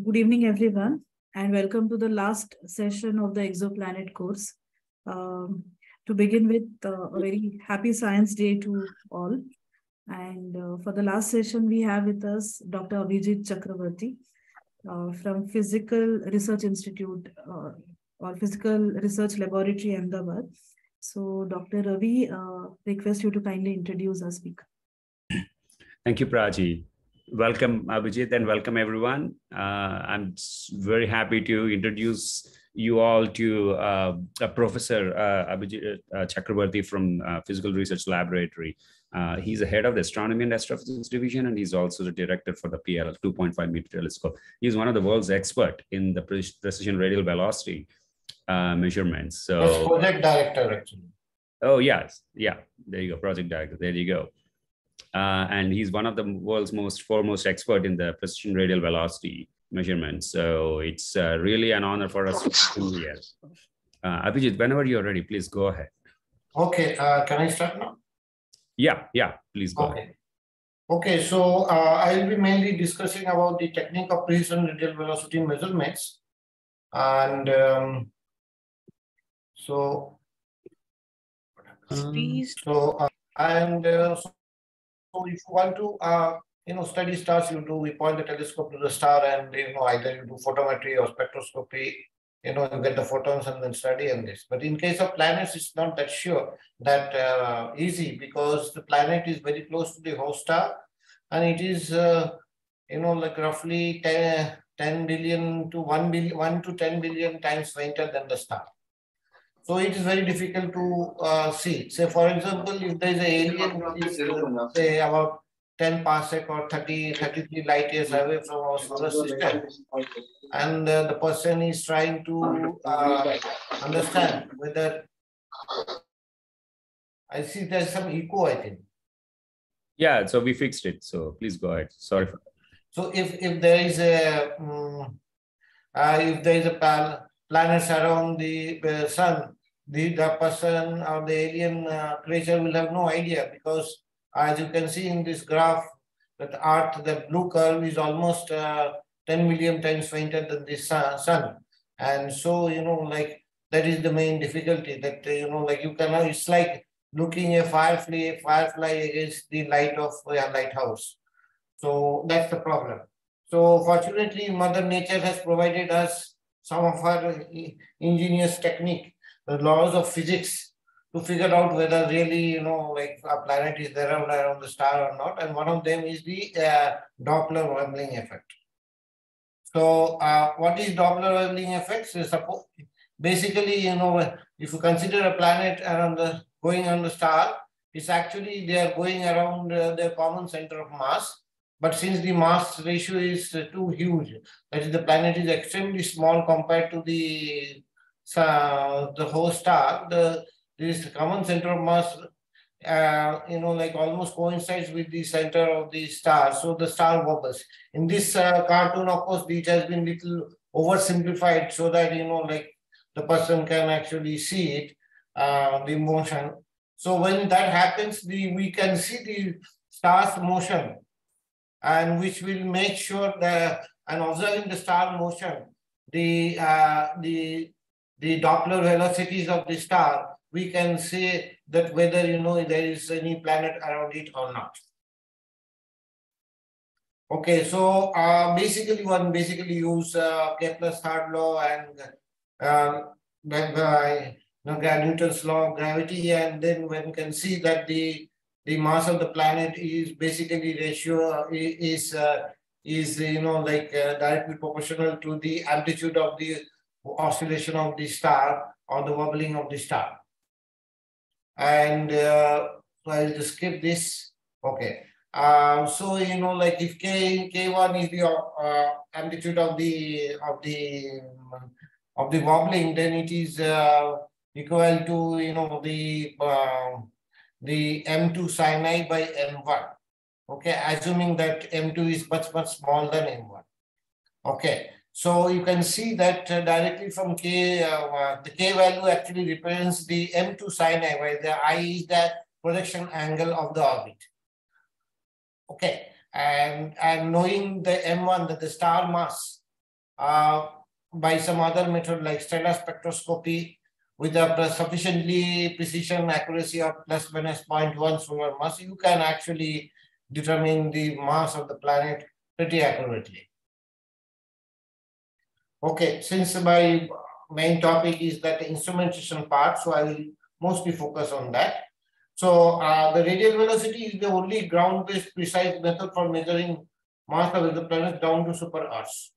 Good evening, everyone, and welcome to the last session of the Exoplanet course. Um, to begin with, uh, a very happy Science Day to all. And uh, for the last session, we have with us Dr. Abhijit Chakraborty uh, from Physical Research Institute uh, or Physical Research Laboratory, Ahmedabad. So, Dr. Ravi, uh, request you to kindly introduce our speaker. Thank you, Prachi welcome Abhijit and welcome everyone. Uh, I'm very happy to introduce you all to uh, Professor uh, Abhijit uh, Chakraborty from uh, Physical Research Laboratory. Uh, he's the head of the Astronomy and Astrophysics Division, and he's also the director for the PRL 2.5 meter telescope. He's one of the world's expert in the precision radial velocity measurements. So, project director, actually. Oh yes, yeah. There you go, project director. There you go uh, and he's one of the world's most foremost expert in the precision radial velocity measurement. So it's uh, really an honor for us to be here. Uh, Abhijit, whenever you're ready, please go ahead. Okay, uh, can I start now? Yeah, yeah, please go okay. ahead. Okay, so uh, I will be mainly discussing about the technique of precision radial velocity measurements. And um, so, Please. so uh, and uh, so so if you want to, uh, you know, study stars, you do, we point the telescope to the star and, you know, either you do photometry or spectroscopy, you know, you get the photons and then study on this. But in case of planets, it's not that sure, that uh, easy because the planet is very close to the host star and it is, uh, you know, like roughly 10, 10 billion to 1 billion, 1 to 10 billion times fainter than the star. So it is very difficult to uh, see. Say, for example, if there is an alien which is, uh, say, about 10 parsec or 30, 33 light years away from our solar system, and uh, the person is trying to uh, understand whether I see there's some echo, I think. Yeah, so we fixed it. So please go ahead. Sorry. For... So if, if there is a, um, if there is a pal planets around the, the sun, the, the person or the alien uh, creature will have no idea because as you can see in this graph, that Earth, the blue curve is almost uh, 10 million times fainter than the sun. And so, you know, like that is the main difficulty that, uh, you know, like you cannot, it's like looking a firefly, firefly against the light of a lighthouse. So that's the problem. So fortunately, Mother Nature has provided us some of her ingenious technique the laws of physics to figure out whether really, you know, like a planet is there around, the star or not. And one of them is the uh, Doppler wobbling effect. So uh, what is Doppler wobbling effect? So suppose, basically, you know, if you consider a planet around the going on the star, it's actually they are going around uh, their common center of mass. But since the mass ratio is too huge, that is the planet is extremely small compared to the so the host star, the this common center of mass, uh, you know, like almost coincides with the center of the star. So the star wobbles. In this uh, cartoon, of course, it has been little oversimplified so that you know, like the person can actually see it, uh, the motion. So when that happens, the we can see the star's motion, and which will make sure that and observing the star motion, the uh, the the Doppler velocities of the star, we can say that whether you know there is any planet around it or not. Okay, so uh, basically one basically use uh, Kepler's third law and um, then by you know, Newton's law of gravity, and then one can see that the the mass of the planet is basically ratio is uh, is you know like uh, directly proportional to the amplitude of the oscillation of the star or the wobbling of the star. And uh, so I'll just skip this. Okay. Uh, so you know, like if k k one is the uh, amplitude of the of the of the wobbling, then it is uh, equal to you know the uh, the m2 sin i by m1. Okay, assuming that m2 is much much smaller than m1. Okay, so you can see that uh, directly from K, uh, uh, the K value actually represents the M2 sin I, where the I is the projection angle of the orbit. Okay, and, and knowing the M1, that the star mass, uh, by some other method like stellar spectroscopy with a sufficiently precision accuracy of plus minus 0.1 solar mass, you can actually determine the mass of the planet pretty accurately. Okay, since my main topic is that instrumentation part, so I will mostly focus on that. So uh, the radial velocity is the only ground-based precise method for measuring mass of the planets down to super Earth.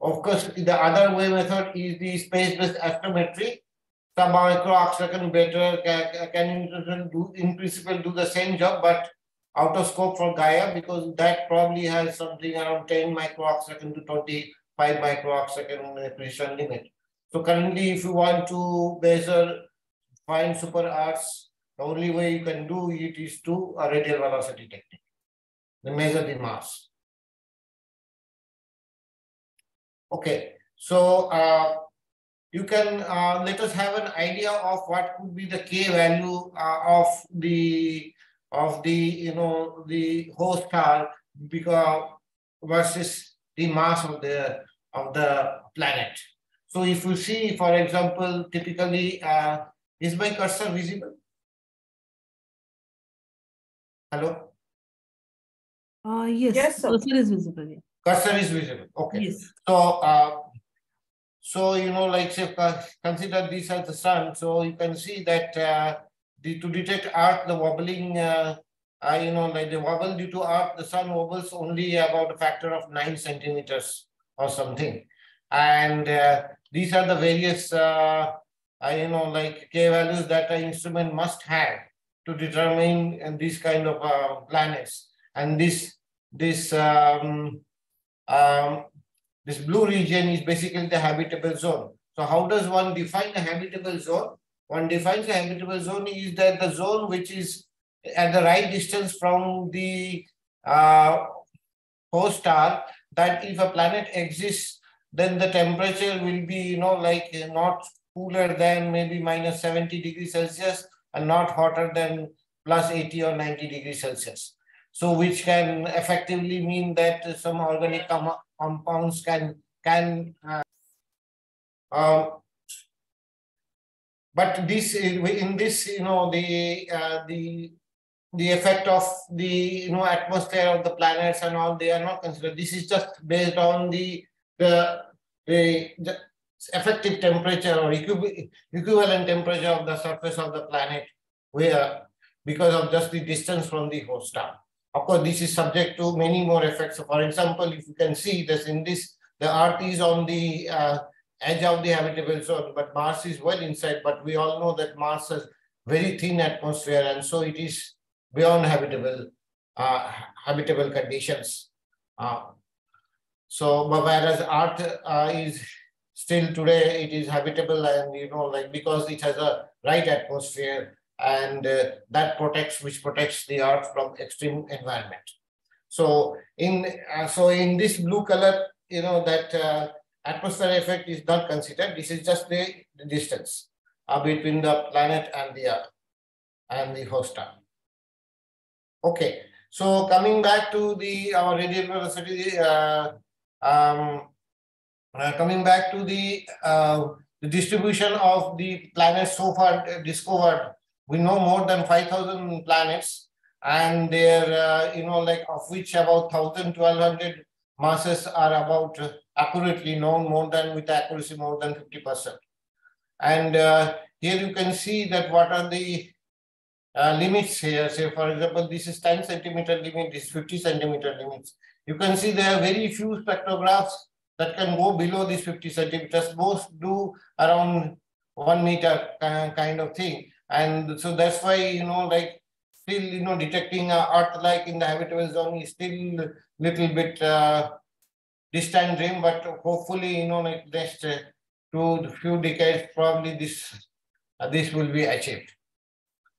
Of course, the other way method is the space-based astrometry. Some micro-arcsecond better can, can do, in principle do the same job, but out of scope for Gaia because that probably has something around 10 micro to 20 5 micro second accretion limit. So currently, if you want to measure fine super arcs, the only way you can do it is to a radial velocity technique. They measure the mass. Okay, so uh, you can uh, let us have an idea of what could be the k value uh, of the of the you know the host star because versus the mass of the of the planet. So if you see, for example, typically, uh, is my cursor visible? Hello. Uh, yes, yes cursor is visible. Yeah. Cursor is visible. Okay. Yes. So, uh, so you know, like say, consider this as the sun. So you can see that uh, the to detect Earth, the wobbling, uh, uh, you know, like the wobble due to Earth, the sun wobbles only about a factor of nine centimeters or something, and uh, these are the various, uh, you know, like k values that an instrument must have to determine uh, these kind of uh, planets, and this this um, um, this blue region is basically the habitable zone. So how does one define a habitable zone? One defines a habitable zone is that the zone which is at the right distance from the uh, host star, that if a planet exists, then the temperature will be, you know, like not cooler than maybe minus 70 degrees Celsius and not hotter than plus 80 or 90 degrees Celsius. So which can effectively mean that some organic com compounds can, can uh, uh, but this in this you know the uh, the the effect of the you know atmosphere of the planets and all they are not considered this is just based on the the the, the effective temperature or equivalent temperature of the surface of the planet where because of just the distance from the host star of course, this is subject to many more effects. So for example, if you can see this in this, the Earth is on the uh, edge of the habitable zone, but Mars is well inside. But we all know that Mars has very thin atmosphere, and so it is beyond habitable uh, habitable conditions. Uh, so, whereas Earth uh, is still today, it is habitable, and you know, like because it has a right atmosphere, and uh, that protects which protects the earth from extreme environment. So in uh, so in this blue color you know that uh, atmosphere effect is not considered. This is just the, distance between the planet and the earth and the host star okay so coming back to the our radial velocity uh, um, uh, coming back to the uh, the distribution of the planets so far discovered we know more than 5,000 planets and they're, uh, you know, like of which about 1,000, 1,200 masses are about uh, accurately known more than with accuracy more than 50%. And uh, here you can see that what are the uh, limits here. Say, for example, this is 10 centimeter limit, this is 50 centimeter limits. You can see there are very few spectrographs that can go below these 50 centimeters. Most do around one meter kind of thing. And so that's why, you know, like still, you know, detecting uh, Earth like in the habitable zone is still little bit uh, distant dream, but hopefully, you know, like next uh, two few decades, probably this uh, this will be achieved.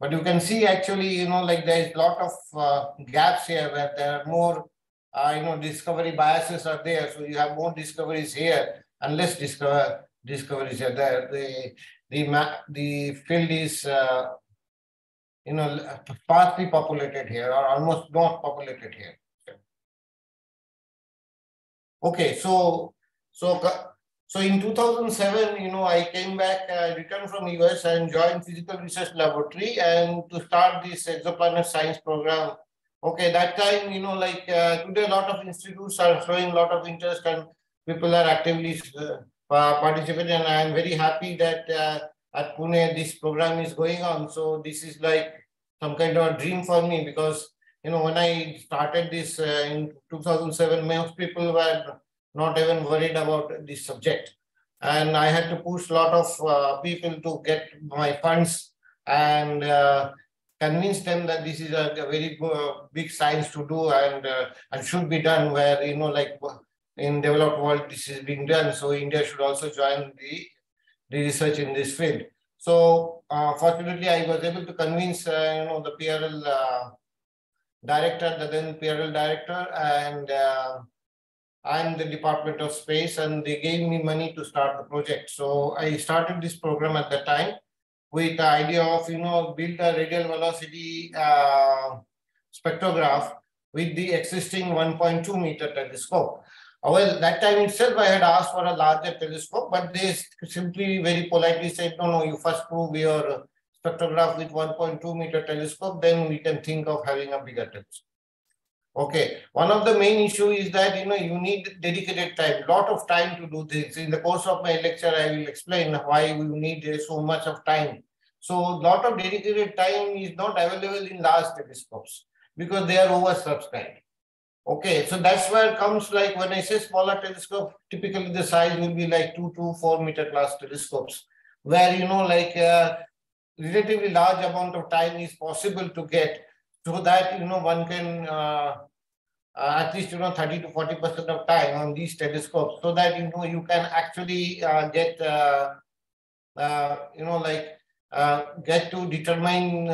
But you can see actually, you know, like there is a lot of uh, gaps here where there are more, uh, you know, discovery biases are there. So you have more discoveries here and less discover discoveries are there. The the the field is uh, you know sparsely populated here or almost not populated here. Okay, so so so in 2007, you know, I came back, I returned from US and joined Physical Research Laboratory and to start this exoplanet science program. Okay, that time, you know, like uh, today, a lot of institutes are showing a lot of interest and people are actively uh, participating. And I'm very happy that uh, at Pune, this program is going on. So this is like some kind of a dream for me because you know, when I started this uh, in 2007, most people were not even worried about this subject. And I had to push a lot of uh, people to get my funds and uh, convince them that this is a, a very big science to do and, uh, and should be done where, you know, like in developed world, this is being done. So India should also join the, the research in this field. So uh, fortunately, I was able to convince, uh, you know, the PRL director, the then PRL director, and uh, I'm the Department of Space, and they gave me money to start the project. So I started this program at the time with the idea of, you know, build a radial velocity uh, spectrograph with the existing 1.2 meter telescope. Well, that time itself, I had asked for a larger telescope, but they simply very politely said, no, no, you first prove your spectrograph with 1.2 meter telescope, then we can think of having a bigger telescope. Okay, one of the main issue is that, you know, you need dedicated time, lot of time to do this. In the course of my lecture, I will explain why we need so much of time. So lot of dedicated time is not available in large telescopes because they are oversubscribed. Okay, so that's where comes like when I say smaller telescope, typically the size will be like two to four meter class telescopes, where you know like uh, relatively large amount of time is possible to get so that you know one can uh, uh, at least you know 30 to 40 percent of time on these telescopes so that you know you can actually uh, get uh, uh, you know like get to determine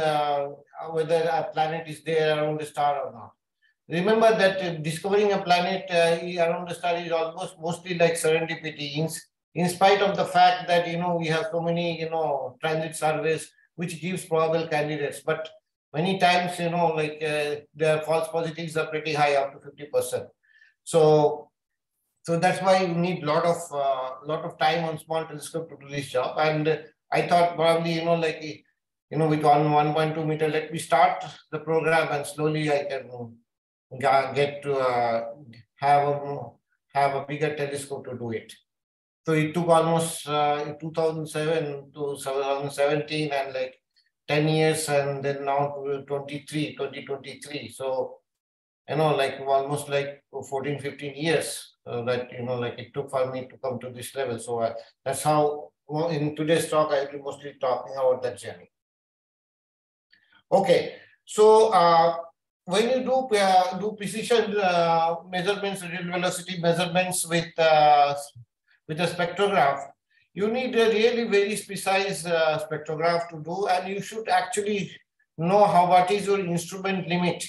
whether a planet is there around the star or not remember that discovering a planet around the star is almost mostly like serendipity in, in spite of the fact that you know we have so many you know transit surveys which gives probable candidates. But many times, you know, like uh, the false positives are pretty high, up to 50%. So, so that's why you need a lot of uh, lot of time on small telescope to do this job. And I thought probably, you know, like, you know, with one 1.2 meter, let me start the program and slowly I can get to uh, have a have a bigger telescope to do it. So it took almost uh, 2007 to 2017 and like 10 years and then now 23, 2023. So, you know, like almost like 14, 15 years uh, that, you know, like it took for me to come to this level. So uh, that's how well, in today's talk, I will be mostly talking about that journey. Okay, so uh, when you do uh, do precision uh, measurements, real velocity measurements with uh, with a spectrograph, you need a really very precise uh, spectrograph to do, and you should actually know how what is your instrument limit.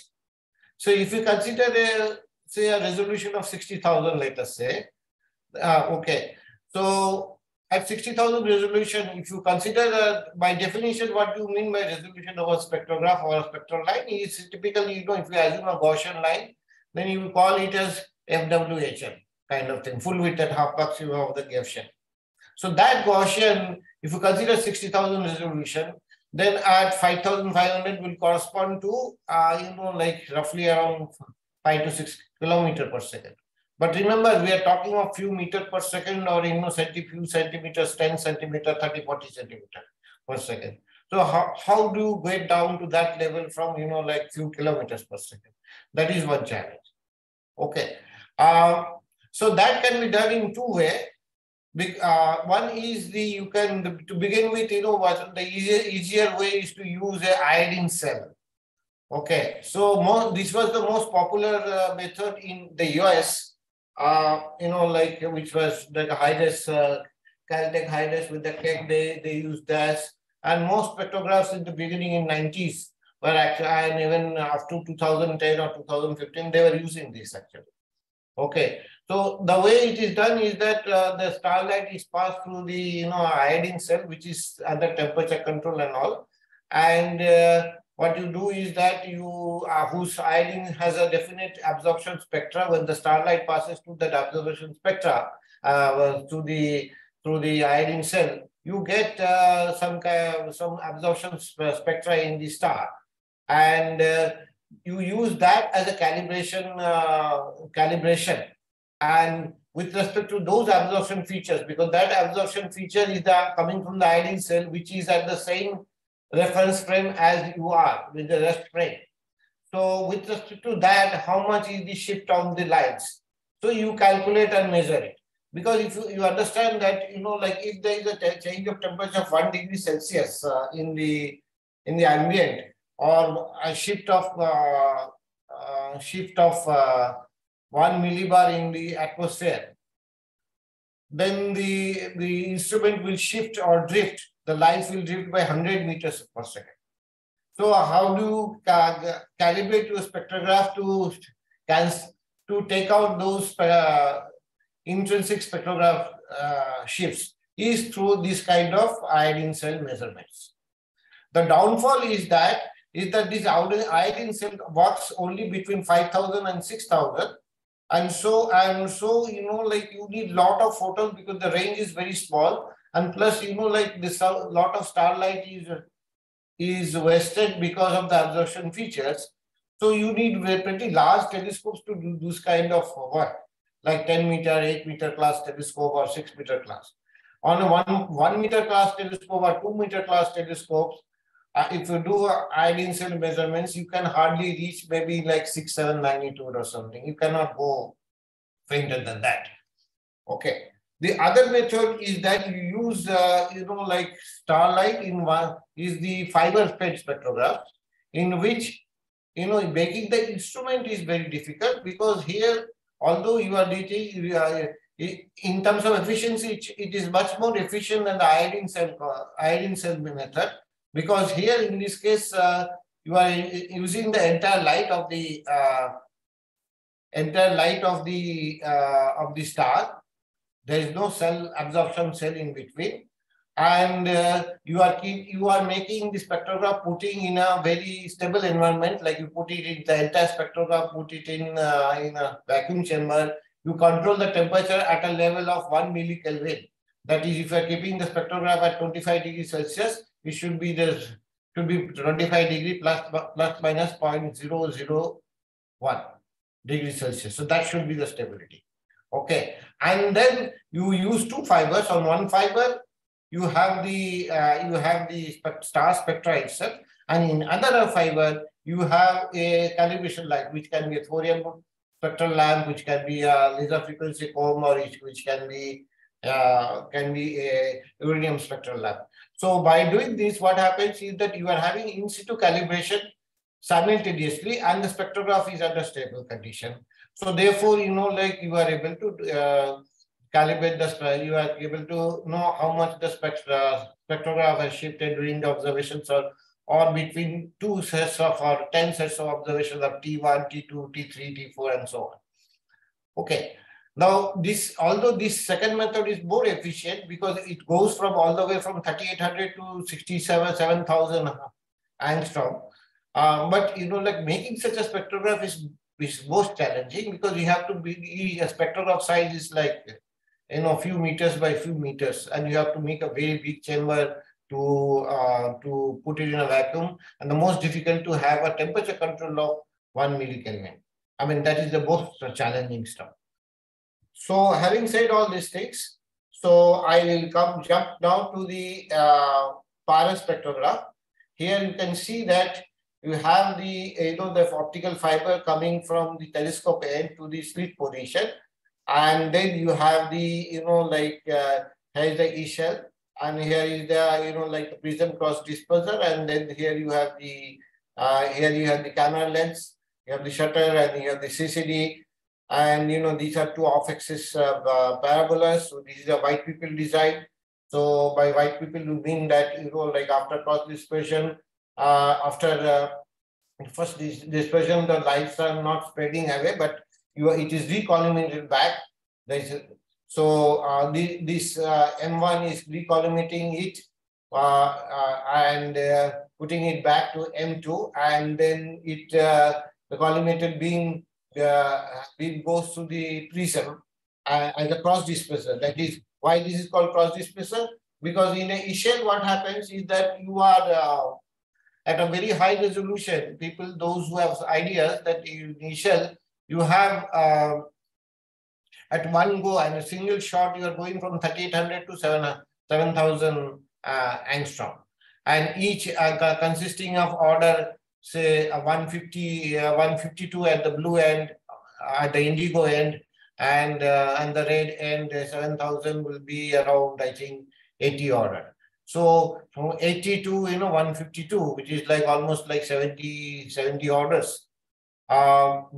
So if you consider a say a resolution of 60,000, let us say, uh, okay. So at 60,000 resolution, if you consider uh, by definition, what you mean by resolution of a spectrograph or a spectral line is typically, you know, if you assume a Gaussian line, then you call it as FWHM kind of thing, full width and half maximum of the Gaussian. So that Gaussian, if you consider 60,000 resolution, then at 5,500 will correspond to, uh, you know, like roughly around five to six kilometer per second. But remember, we are talking of few meter per second or, you know, centi few centimeters, 10 centimeter, 30, 40 centimeter per second. So how, how do you get down to that level from, you know, like few kilometers per second? That is one challenge. Okay. Uh, so that can be done in two ways. Uh, one is the you can to begin with you know what the easier easier way is to use a iodine cell. Okay so more, this was the most popular uh, method in the us uh, you know like which was like HIRES uh, caltech HIRES with the Keck they they used that. And most spectrographs in the beginning in 90s were actually and even after 2010 or 2015 they were using this actually. Okay so the way it is done is that uh, the starlight is passed through the you know iodine cell, which is under temperature control and all. And uh, what you do is that you, uh, whose iodine has a definite absorption spectra when the starlight passes through that absorption spectra uh, to the through the iodine cell, you get uh, some kind of, some absorption spectra in the star, and uh, you use that as a calibration uh, calibration, and with respect to those absorption features, because that absorption feature is the, coming from the iodine cell, which is at the same reference frame as you are with the rest frame. So with respect to that, how much is the shift on the lines? So you calculate and measure it. Because if you, you understand that, you know, like if there is a change of temperature of one degree Celsius uh, in the in the ambient or a shift of uh, uh, shift of uh, one millibar in the atmosphere, then the, the instrument will shift or drift the lines will drift by 100 meters per second. So how do you ca calibrate your spectrograph to, to take out those uh, intrinsic spectrograph uh, shifts is through this kind of iodine cell measurements. The downfall is that is that this iodine cell works only between 5000 and 6000 and so and so you know like you need a lot of photons because the range is very small and plus, you know, like this lot of starlight is, is wasted because of the absorption features. So you need very pretty large telescopes to do this kind of work, like 10 meter, 8 meter class telescope or 6 meter class. On a one, one meter class telescope or two meter class telescopes, uh, if you do iodine cell measurements, you can hardly reach maybe like 6, 7 magnitude or something. You cannot go fainter than that. Okay. The other method is that you use, uh, you know, like starlight in one is the fiber fed spectrograph, in which, you know, making the instrument is very difficult because here, although you are dating, you are, in terms of efficiency, it is much more efficient than the iodine cell, uh, iodine cell method because here in this case, uh, you are using the entire light of the uh, entire light of the uh, of the star there is no cell absorption cell in between. And uh, you are keep, you are making the spectrograph putting in a very stable environment, like you put it in the entire spectrograph, put it in, uh, in a vacuum chamber. You control the temperature at a level of 1 millikelvin. That is, if you are keeping the spectrograph at 25 degrees Celsius, it should be the should be 25 degree plus plus minus 0.001 degree Celsius. So that should be the stability. Okay, and then you use two fibers. On one fiber, you have the uh, you have the star spectra itself, and in another fiber, you have a calibration light, which can be a thorium spectral lamp, which can be a laser frequency comb, or which, which can be uh, can be a iridium spectral lamp. So by doing this, what happens is that you are having in situ calibration simultaneously, and the spectrograph is under stable condition. So therefore, you know, like you are able to uh, calibrate the, you are able to know how much the spectra, spectrograph has shifted during the observations or, or between two sets of or 10 sets of observations of T1, T2, T3, T4, and so on. Okay. Now, this although this second method is more efficient because it goes from all the way from 3800 to 67, 7000 angstrom. Uh, but you know, like making such a spectrograph is is most challenging because you have to be, a spectrograph size is like, you know, a few meters by few meters, and you have to make a very big chamber to, uh, to put it in a vacuum. And the most difficult to have a temperature control of one millikelvin. I mean, that is the most challenging stuff. So having said all these things, so I will come jump now to the uh, spectrograph. Here you can see that you have the you know the optical fiber coming from the telescope end to the slit position. And then you have the you know like uh, here is the E shell. And here is the you know like the prism cross disperser. And then here you have the uh, here you have the camera lens. You have the shutter and you have the CCD and you know these are two off-axis uh, uh, parabolas so this is a white pupil design so by white pupil, you mean that you know like after cross dispersion uh, after uh, first dispersion, the lights are not spreading away, but you it is recollimated back. So uh, this uh, M1 is recollimating it, uh, and putting it back to M2, and then it the collimated beam uh, goes to the prism uh, as a cross disperser. That is why this is called cross disperser because in echelle, what happens is that you are uh, at a very high resolution. People, those who have ideas that in echelle you have uh, at one go and a single shot you are going from 3800 to 7000 uh, angstrom and each uh, consisting of order say 150 uh, 152 at the blue end uh, at the indigo end and uh, and the red end 7000 will be around i think 80 order so from 80 to you know 152 which is like almost like 70 70 orders um,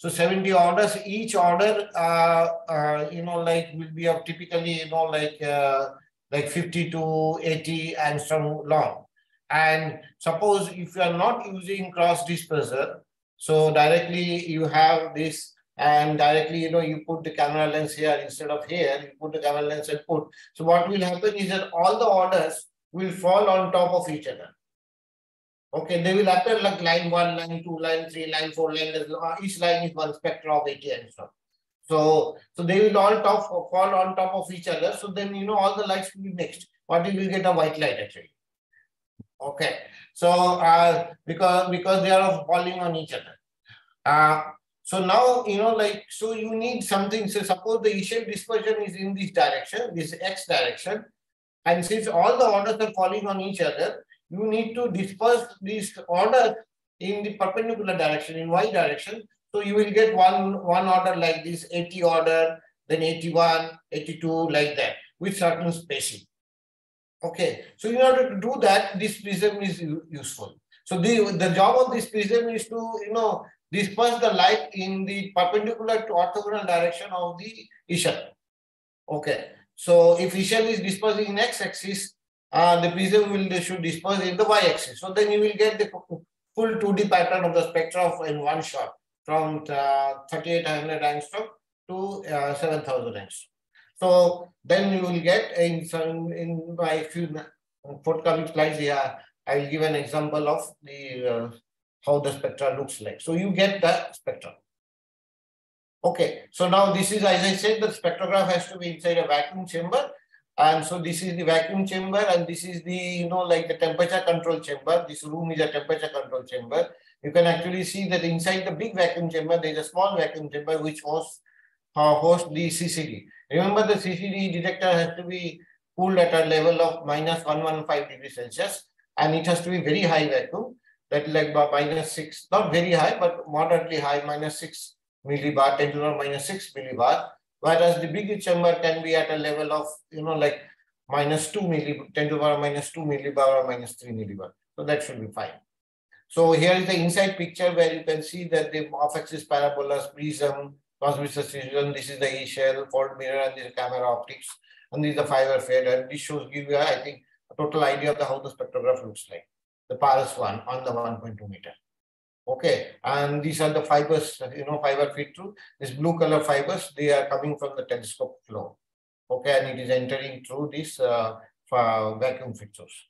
so 70 orders, each order, uh, uh, you know, like will be of typically, you know, like uh, like 50 to 80 angstrom long. And suppose if you are not using cross disperser, so directly you have this and directly, you know, you put the camera lens here instead of here, you put the camera lens and put. So what will happen is that all the orders will fall on top of each other. Okay, they will appear like line one, line two, line three, line four, line uh, each line is one spectra of 80 angstrom. So, so they will all top fall on top of each other. So then you know all the lights will be mixed. What you will get a white light actually. Okay. So uh, because because they are falling on each other. Uh, so now you know like so you need something. So suppose the echelle dispersion is in this direction, this x direction, and since all the orders are falling on each other, you need to disperse this order in the perpendicular direction, in y direction. So you will get one, one order like this, 80 order, then 81, 82, like that, with certain spacing. Okay, so in order to do that, this prism is useful. So the, the job of this prism is to, you know, disperse the light in the perpendicular to orthogonal direction of the echelle. Okay, so if echelle is dispersing in x-axis, uh, the prism will should disperse in the y-axis. So then you will get the full 2D pattern of the spectra in one shot from uh, 3800 angstrom to uh, 7000 angstrom. So then you will get in some in my few forthcoming slides here, I will give an example of the uh, how the spectra looks like. So you get the spectrum. Okay, so now this is, as I said, the spectrograph has to be inside a vacuum chamber and so this is the vacuum chamber and this is the, you know, like the temperature control chamber. This room is a temperature control chamber. You can actually see that inside the big vacuum chamber, there is a small vacuum chamber which hosts, uh, hosts the CCD. Remember the CCD detector has to be cooled at a level of minus 115 degrees Celsius and it has to be very high vacuum that like minus 6, not very high, but moderately high, minus 6 millibar, 10 to the minus 6 millibar whereas the big chamber can be at a level of, you know, like minus 2 millibar, 10 to the power minus 2 millibar or minus 3 millibar. So that should be fine. So here is the inside picture where you can see that the off-axis parabolas, prism, transmitter system, this is the echelle, fold mirror, and this is camera optics, and this is the fiber fed, and this shows give you, I think, a total idea of the, how the spectrograph looks like, the PARAS one on the 1.2 meter. Okay, and these are the fibers, you know, fiber feed through. These blue color fibers, they are coming from the telescope flow. Okay, and it is entering through this uh, vacuum fixtures.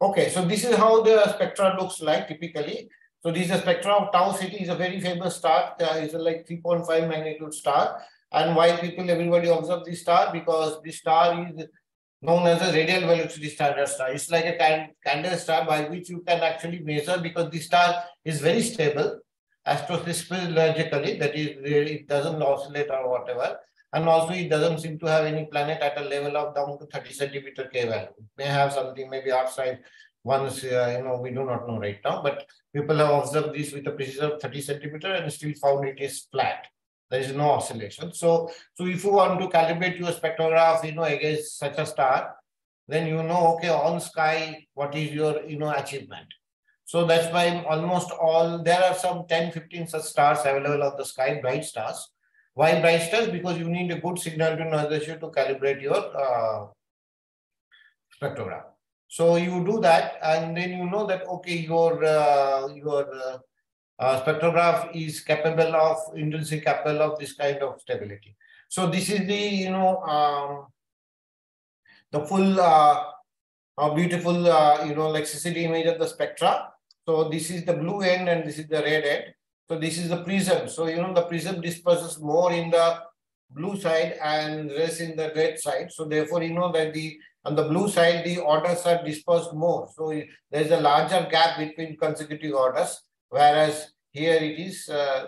Okay, so this is how the spectra looks like typically. So this is a spectra of Tau Ceti is a very famous star. Uh, it's a like 3.5 magnitude star. And why people, everybody observe this star? Because this star is known as a radial velocity standard star. It's like a can candle star by which you can actually measure because this star is very stable astrophysiologically, that is, it doesn't oscillate or whatever. And also it doesn't seem to have any planet at a level of down to 30 centimeter K value. It may have something maybe outside once, uh, you know, we do not know right now, but people have observed this with a precision of 30 centimeter and still found it is flat. There is no oscillation. So, so if you want to calibrate your spectrograph, you know, against such a star, then you know, okay, on sky, what is your, you know, achievement. So that's why almost all, there are some 10, 15 such stars available on the sky, bright stars. Why bright stars? Because you need a good signal to inertia to calibrate your uh, spectrograph. So you do that and then you know that, okay, your, uh, your uh, uh, spectrograph is capable of intrinsic capable of this kind of stability. So this is the you know um, the full uh, a beautiful, uh, you know, CCD image of the spectra. So this is the blue end and this is the red end. So this is the prism. So, you know, the prism disperses more in the blue side and less in the red side. So therefore, you know that the on the blue side, the orders are dispersed more. So there's a larger gap between consecutive orders, whereas here it is, uh,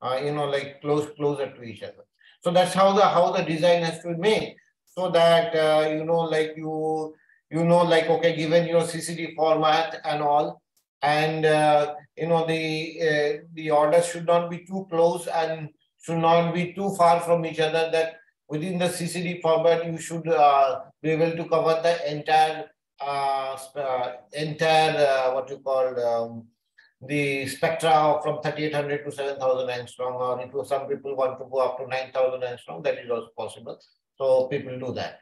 uh, you know, like close closer to each other. So that's how the how the design has to be made, so that uh, you know, like you you know, like okay, given your CCD format and all, and uh, you know the uh, the orders should not be too close and should not be too far from each other. That within the CCD format, you should uh, be able to cover the entire uh, uh, entire uh, what you call um, the spectra from 3800 to 7000 angstrom or if some people want to go up to 9000 angstrom that is also possible. So people do that.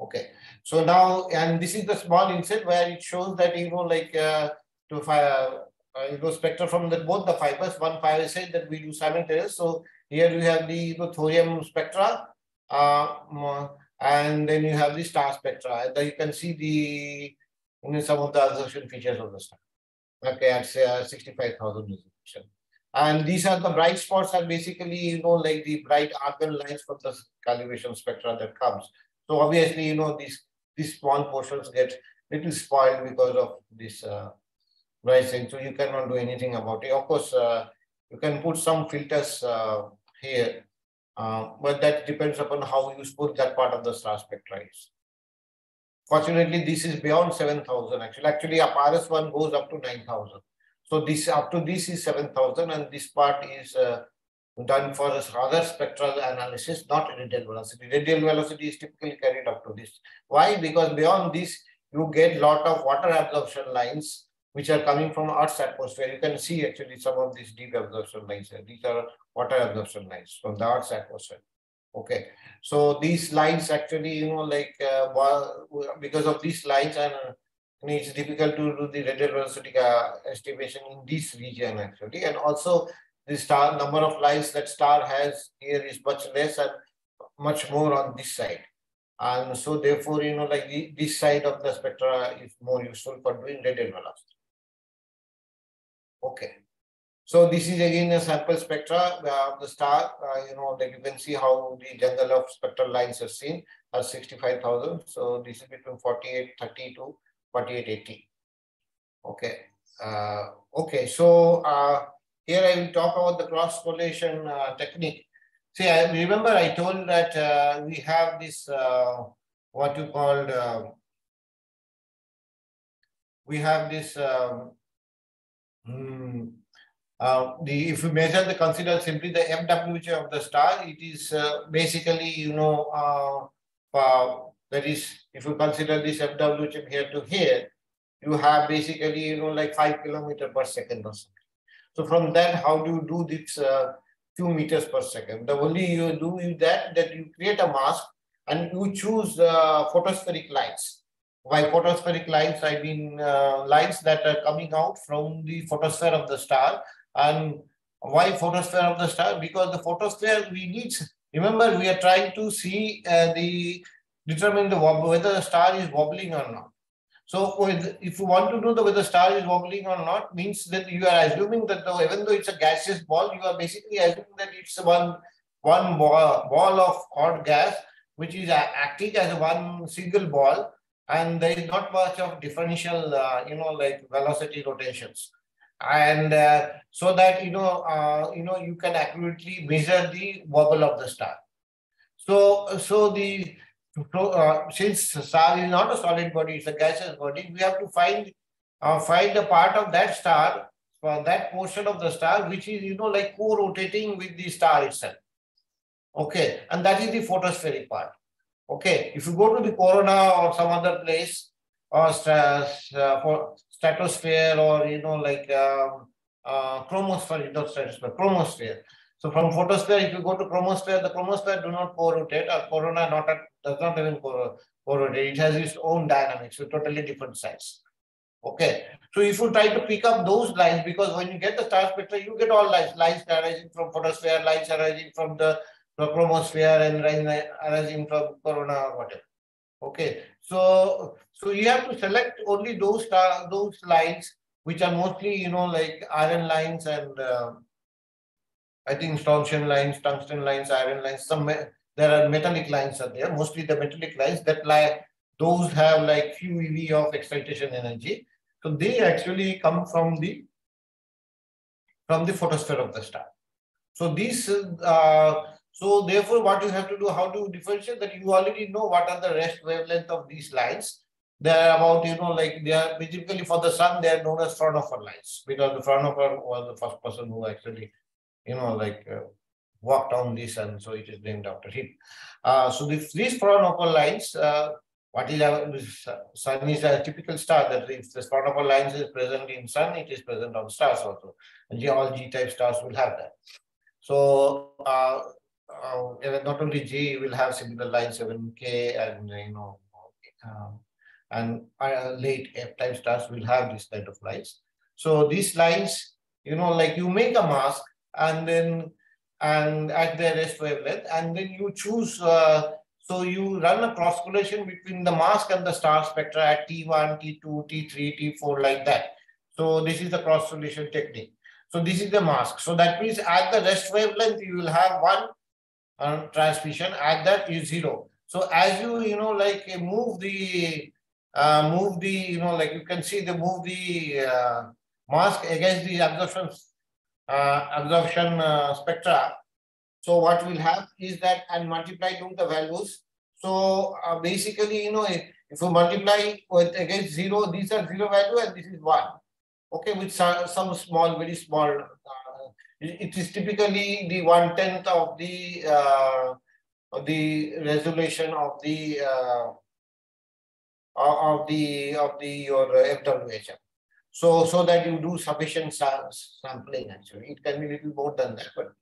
Okay. So now and this is the small inset where it shows that you know like uh, to fire uh, you know spectra from the both the fibers one fiber said that we do simultaneous. So here we have the you know, thorium spectra. Uh, and then you have the star spectra then you can see the you know, some of the absorption features of the star okay, at uh, 65,000 resolution. And these are the bright spots are basically, you know, like the bright argon lines from the calibration spectra that comes. So obviously, you know, these, these small portions get little spoiled because of this uh, rising. So you cannot do anything about it. Of course, uh, you can put some filters uh, here, uh, but that depends upon how useful that part of the star spectra is. Fortunately, this is beyond 7,000 actually. Actually, a RS1 goes up to 9,000. So this up to this is 7,000 and this part is uh, done for other spectral analysis, not radial velocity. Radial velocity is typically carried up to this. Why? Because beyond this, you get lot of water absorption lines which are coming from Earth's atmosphere. You can see actually some of these deep absorption lines. These are water absorption lines from the Earth's atmosphere. Okay, so these lines actually, you know, like uh, because of these lines and uh, it's difficult to do the radial velocity uh, estimation in this region actually. And also the star number of lines that star has here is much less and much more on this side. And so therefore, you know, like the, this side of the spectra is more useful for doing radial velocity. Okay. So this is again a sample spectra uh, of the star. Uh, you know, like you can see how the jungle of spectral lines are seen as 65,000. So this is between 4830 to 4880. Okay. Uh, okay. So uh, here I will talk about the cross correlation uh, technique. See, I remember I told that uh, we have this what you called we have this um, hmm, uh, the if you measure the consider simply the FWH of the star, it is uh, basically you know uh, uh that is if you consider this FWH here to here, you have basically you know like five kilometer per second or something. So from that, how do you do this uh, few meters per second? The only you do is that that you create a mask and you choose photospheric lines. By photospheric lines, I mean lines that are coming out from the photosphere of the star and why photosphere of the star? Because the photosphere we need, remember we are trying to see uh, the, determine the whether the star is wobbling or not. So with, if you want to know the, whether the star is wobbling or not, means that you are assuming that though, even though it's a gaseous ball, you are basically assuming that it's one, one ball, ball of hot gas, which is acting as one single ball, and there is not much of differential, uh, you know, like velocity rotations. And uh, so that you know uh, you know you can accurately measure the wobble of the star. So so the uh, since star is not a solid body it's a gaseous body we have to find uh, find a part of that star for that portion of the star which is you know like co-rotating with the star itself. Okay. And that is the photospheric part okay if you go to the corona or some other place or for stratosphere or you know like um, uh, chromosphere, not stratosphere, chromosphere. So from photosphere, if you go to chromosphere, the chromosphere do not co-rotate or corona not at, does not even co-rotate. It has its own dynamics, so totally different size. Okay, so if you try to pick up those lines, because when you get the star spectra, you get all lines, lines arising from photosphere, lines arising from the, the chromosphere, and arising from corona or whatever. Okay, so so you have to select only those those lines which are mostly you know like iron lines and uh, I think strontium lines, tungsten lines, iron lines. Some there are metallic lines are there. Mostly the metallic lines that lie those have like few eV of excitation energy. So they actually come from the from the photosphere of the star. So these uh, so therefore, what you have to do, how to differentiate that you already know what are the rest wavelength of these lines. They are about, you know, like they are basically for the sun, they are known as Fraunhofer lines because the Fraunhofer was the first person who actually, you know, like uh, walked on this and so it is named after him. Uh, so these Fraunhofer lines, uh, what is our sun is a typical star that if the Fraunhofer lines is present in sun, it is present on stars also. And all G-type stars will have that. So uh, uh, not only G will have similar lines 7K and you know uh, and uh, late F type stars will have this kind of lines. So these lines, you know, like you make a mask and then and at the rest wavelength, and then you choose. Uh, so you run a cross correlation between the mask and the star spectra at T1, T2, T3, T4, like that. So this is the cross correlation technique. So this is the mask. So that means at the rest wavelength, you will have one uh, transmission at that is zero. So as you, you know, like move the, uh, move the, you know, like you can see the move the uh, mask against the absorption, uh, absorption uh, spectra. So what we'll have is that and multiply to the values. So uh, basically, you know, if, if you multiply with against zero, these are zero value and this is one. Okay, with some, some small, very small it is typically the one tenth of the uh, the resolution of the uh, of the of the your FWHM. So so that you do sufficient sampling actually. It can be little more than that, but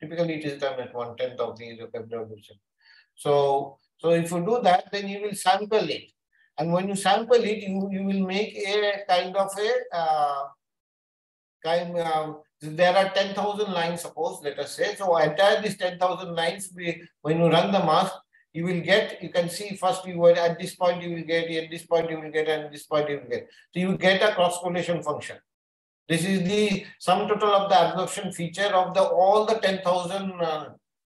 typically it is done at one tenth of the FWHM. So so if you do that, then you will sample it, and when you sample it, you you will make a kind of a uh, kind of there are 10,000 lines, suppose, let us say. So entire these 10,000 lines, we, when you run the mask, you will get, you can see first you will, at this point you will get, at this point you will get, and this point you will get. So you get a cross correlation function. This is the sum total of the absorption feature of the all the 10,000 uh,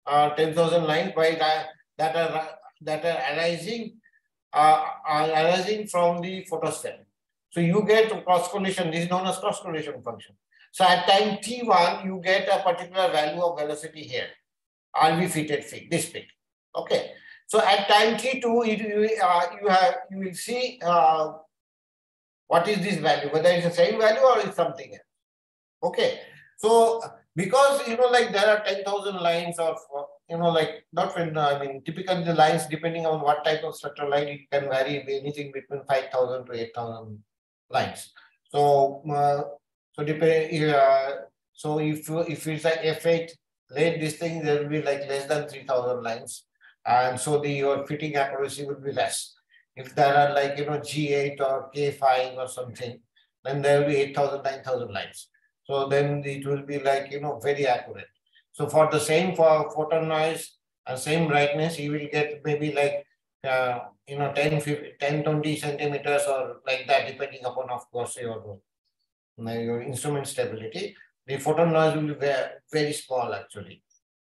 uh, 10,000 lines by that, that are that are arising uh, are arising from the photosphere. So you get cross correlation. This is known as cross correlation function. So at time t1, you get a particular value of velocity here, RV fitted feet, this peak. Okay. So at time t2, you, uh, you have you will see uh, what is this value, whether it's the same value or it's something else. Okay. So because you know, like there are 10,000 lines of you know, like not when I mean, typically the lines, depending on what type of structural line, it can vary anything between 5,000 to 8,000 lines. So uh, so depend, uh, so if if it's a F8 late this thing, there will be like less than 3000 lines. And so the your fitting accuracy will be less. If there are like, you know, G8 or K5 or something, then there will be 8000, 9000 lines. So then it will be like, you know, very accurate. So for the same for photon noise and same brightness, you will get maybe like, uh, you know, 10, 50, 10, 20 centimeters or like that, depending upon, of course, your your instrument stability, the photon noise will be very, very small actually.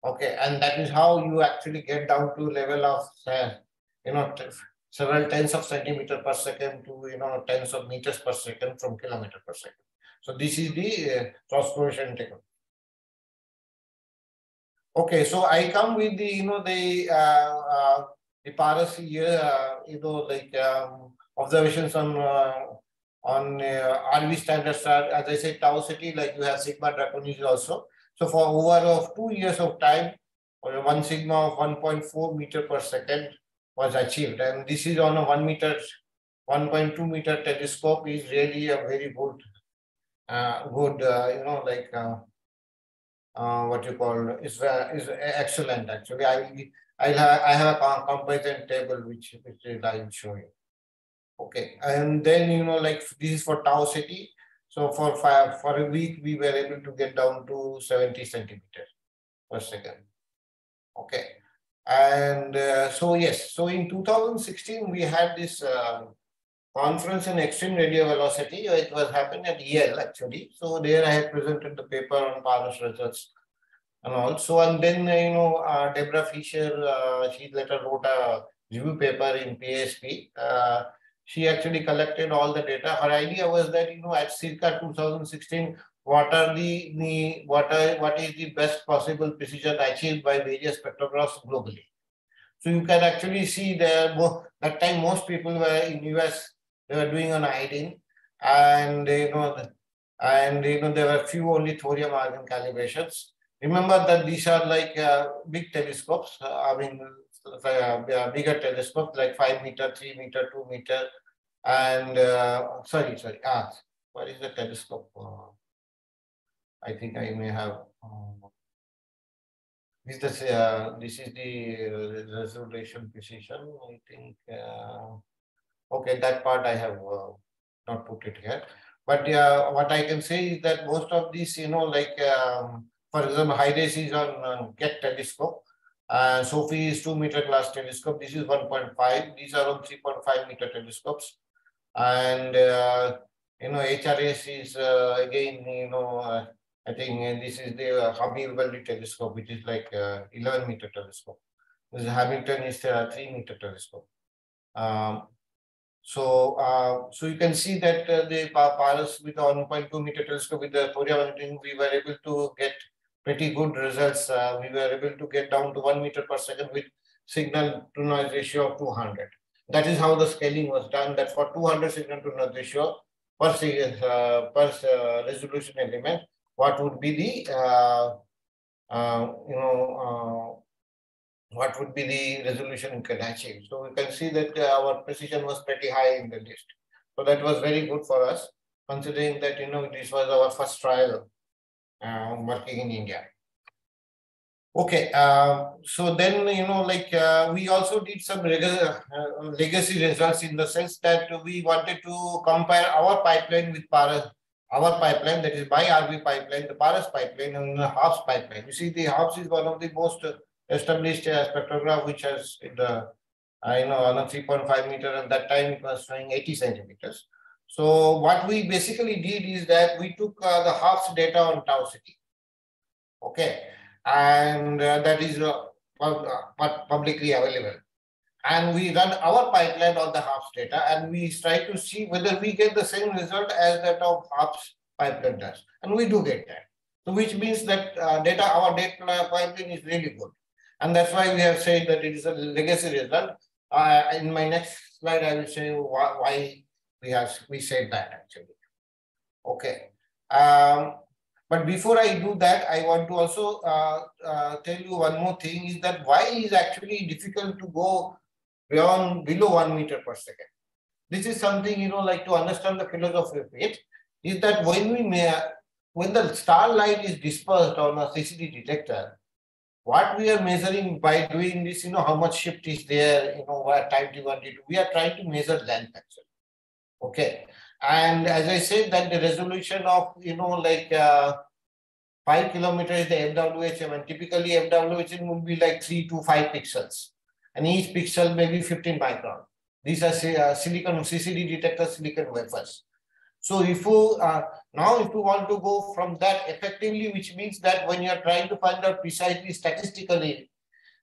Okay, and that is how you actually get down to level of, uh, you know, several tens of centimeter per second to, you know, tens of meters per second from kilometer per second. So this is the uh, cross correlation technique. Okay, so I come with the, you know, the, uh, uh, the here, uh, you know, like um, observations on uh, on uh, RV standards are, as I said, tau Ceti, like you have sigma draconis also. So for over of two years of time, or one sigma of 1.4 meter per second was achieved. And this is on a one meter, 1.2 meter telescope is really a very good, uh, good, uh, you know, like uh, uh, what you call is uh, is excellent. Actually, I I'll have, I have a comparison table which which I will show you. Okay, and then you know, like this is for Tau Ceti. So for five for a week, we were able to get down to 70 centimeters per second. Okay, And uh, so, yes, so in 2016, we had this uh, conference in extreme radial velocity. It was happening at Yale, actually. So there I had presented the paper on Paras results and all. So, and then, you know, uh, Debra Fischer, uh, she later wrote a review paper in PASP. She actually collected all the data. Her idea was that, you know, at circa 2016, what are the, the what are what is the best possible precision achieved by various spectrographs globally. So you can actually see there that time most people were in US they were doing an iodine and you know and you know there were few only thorium argon calibrations. Remember that these are like uh, big telescopes. Uh, I mean, uh, bigger telescopes like five meter, three meter, two meter, and uh, sorry, sorry. Ah, what is the telescope? Uh, I think I may have. Um, this is the uh, this is the resolution precision. I think. okay, that part I have not put it here. But uh, what I can say is that most of these, you know, like, um, for example, HIRES is on uh, telescope. Uh, SOPHIE is 2 meter glass telescope. This is 1.5. These are on 3.5 meter telescopes. And, uh, you know, HRS is uh, again, you know, uh, I think this is the uh, Hubble telescope, which is like 11 meter telescope. This Hamilton is a 3 meter telescope. Um, so, uh, so you can see that uh, the Paras with the 1.2 meter telescope with the monitoring, we were able to get pretty good results. Uh, we were able to get down to one meter per second with signal to noise ratio of 200. That is how the scaling was done. That for 200 signal to noise ratio per, uh, per uh, resolution element, what would be the uh, uh, you know what would be the resolution you can achieve. So we can see that uh, our precision was pretty high in the list. So that was very good for us, considering that, you know, this was our first trial uh, working in India. Okay, uh, so then, you know, like uh, we also did some uh, legacy results in the sense that we wanted to compare our pipeline with Paras, our pipeline, that is my RV pipeline, the Paras pipeline and the HARPS pipeline. You see, the HARPS is one of the most established a spectrograph which has the I know on a 3.5 meter and that time it was showing 80 centimeters. So what we basically did is that we took uh, the HARPS data on tau Ceti. Okay. And uh, that is uh, uh publicly available. And we run our pipeline on the HARPS data and we try to see whether we get the same result as that of HARPS pipeline does. And we do get that. So which means that uh, data, our data pipeline is really good. And that's why we have said that it is a legacy result. Uh, in my next slide, I will show you why, why we have we said that actually. Okay. Um, but before I do that, I want to also uh, uh, tell you one more thing is that why is actually difficult to go beyond below one meter per second. This is something, you know, like to understand the philosophy of it, is that when we may, when the star light is dispersed on a CCD detector, what we are measuring by doing this, you know, how much shift is there, you know, what time it? We are trying to measure length actually. Okay. And as I said, that the resolution of, you know, like uh, five kilometers is the FWHM, and typically FWHM would be like three to five pixels. And each pixel may be 15 micron. These are uh, silicon CCD detector silicon wafers. So if you uh, now if you want to go from that effectively, which means that when you are trying to find out precisely statistically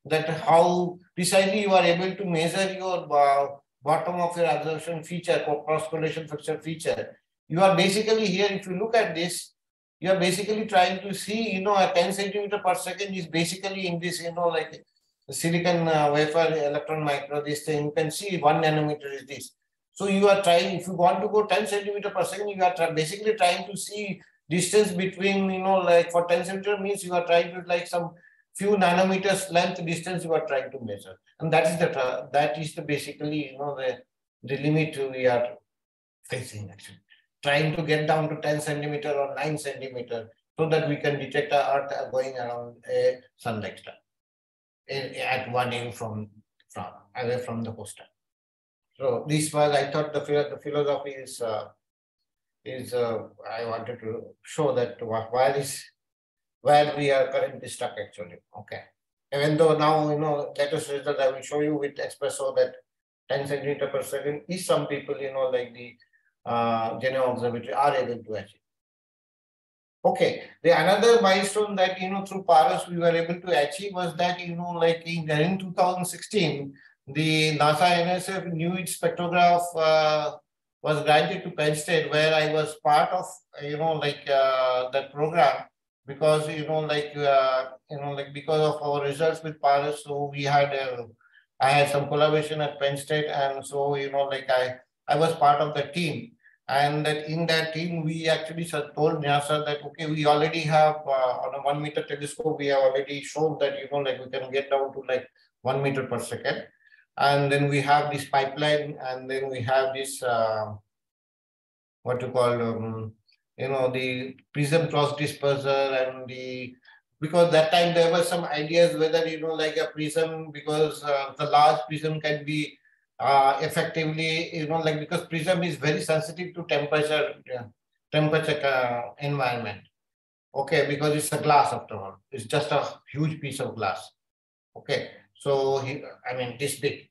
that how precisely you are able to measure your uh, bottom of your absorption feature cross correlation feature, you are basically here. If you look at this, you are basically trying to see, you know, a 10 centimeter per second is basically in this, you know, like silicon uh, wafer electron micro, this thing. You can see one nanometer is this. So you are trying, if you want to go 10 centimeter per second, you are basically trying to see distance between, you know, like for 10 centimeter means you are trying to like some few nanometers length distance you are trying to measure. And that is the, that is the basically, you know, the, the limit we are facing actually. Trying to get down to 10 centimeter or 9 centimeter so that we can detect our Earth going around a sun-like star at one end from, from away from the host star. So this was, I thought the, the philosophy is, uh, is uh, I wanted to show that where is, where we are currently stuck actually. Okay. even though now, you know, latest result I will show you with espresso that 10 centimeter per second is some people, you know, like the uh, Geneva Observatory are able to achieve. Okay, the another milestone that, you know, through Paras we were able to achieve was that, you know, like in, in 2016, the NASA NSF new spectrograph uh, was granted to Penn State where I was part of, you know, like uh, that program because, you know, like, uh, you know, like because of our results with PARAS, so we had, uh, I had some collaboration at Penn State and so, you know, like I, I was part of the team and that in that team, we actually told NASA that, okay, we already have uh, on a one meter telescope, we have already shown that, you know, like we can get down to like one meter per second. And then we have this pipeline and then we have this, uh, what you call, um, you know, the prism cross disperser and the, because that time there were some ideas whether, you know, like a prism, because uh, the large prism can be uh, effectively, you know, like because prism is very sensitive to temperature, uh, temperature uh, environment. Okay, because it's a glass after all. It's just a huge piece of glass. Okay, so he, I mean this big.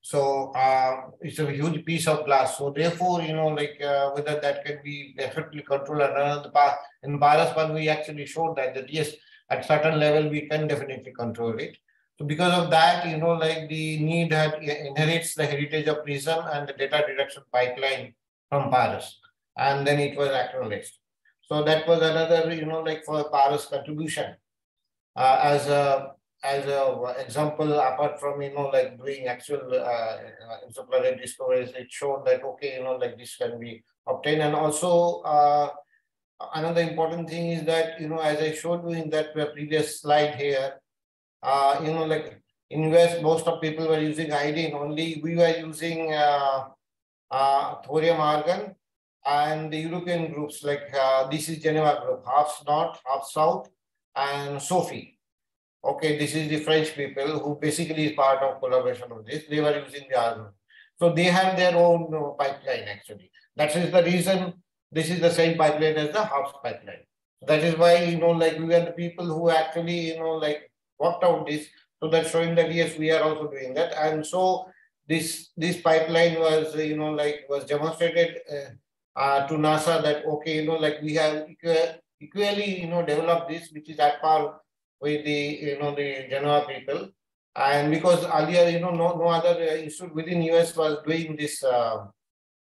So uh, it's a huge piece of glass. So therefore, you know, like uh, whether that can be effectively controlled or not. The past in Paras one, we actually showed that that yes, at certain level we can definitely control it. So because of that, you know, like the need that inherits the heritage of Prism and the data reduction pipeline from PARAS. And then it was acknowledged. So that was another, you know, like for PARAS contribution. Uh, as a as a example, apart from, you know, like doing actual uh, exoplanet discoveries, it showed that, okay, you know, like this can be obtained. And also, uh, another important thing is that, you know, as I showed you in that previous slide here, uh, you know, like in US, most of people were using iodine. Only we were using uh, uh, thorium argon and the European groups like uh, this is Geneva group, HARPS north, HARPS south, and Sophie. Okay, this is the French people who basically is part of collaboration of this. They were using the argon. So they have their own uh, pipeline actually. That is the reason this is the same pipeline as the HARPS pipeline. That is why, you know, like we were the people who actually, you know, like worked out this. So that's showing that yes, we are also doing that. And so this this pipeline was, you know, like was demonstrated uh, uh, to NASA that okay, you know, like we have equally, you know, developed this, which is at par with the, you know, the Genoa people. And because earlier, you know, no, no other institute within US was doing this uh,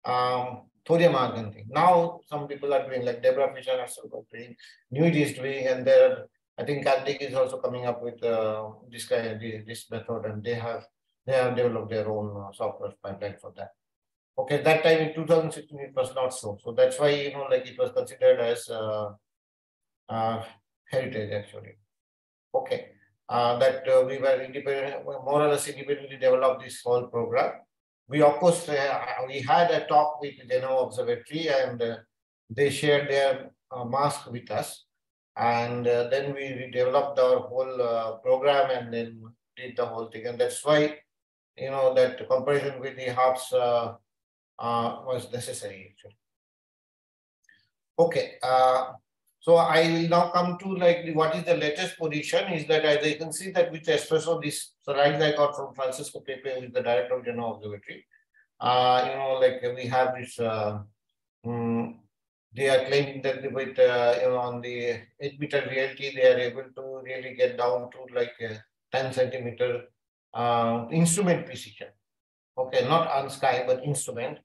um, thorium argon thing. Now some people are doing like Debra Fischer herself is doing, NEID is doing, and there I think Caltech is also coming up with uh, this kind this method, and they have they have developed their own uh, software pipeline for that. Okay, that time in 2016 it was not so. So that's why you know like it was considered as uh, uh heritage actually. Okay, uh, that uh, we were independent, more or less independently developed this whole program. We of course we had a talk with Geneva Observatory and they shared their mask with us. And uh, then we developed our whole uh, program and then did the whole thing. And that's why you know that comparison with the uh, uh, was necessary. Actually okay. Uh, so I will now come to like what is the latest position is that as you can see that with espresso this slides I got from Francesco Pepe who is the director of Geneva Observatory uh, you know like we have this um, they are claiming that with uh, you know on the 8 meter reality, they are able to really get down to like 10 centimeter uh, instrument precision. Okay, not on sky but instrument.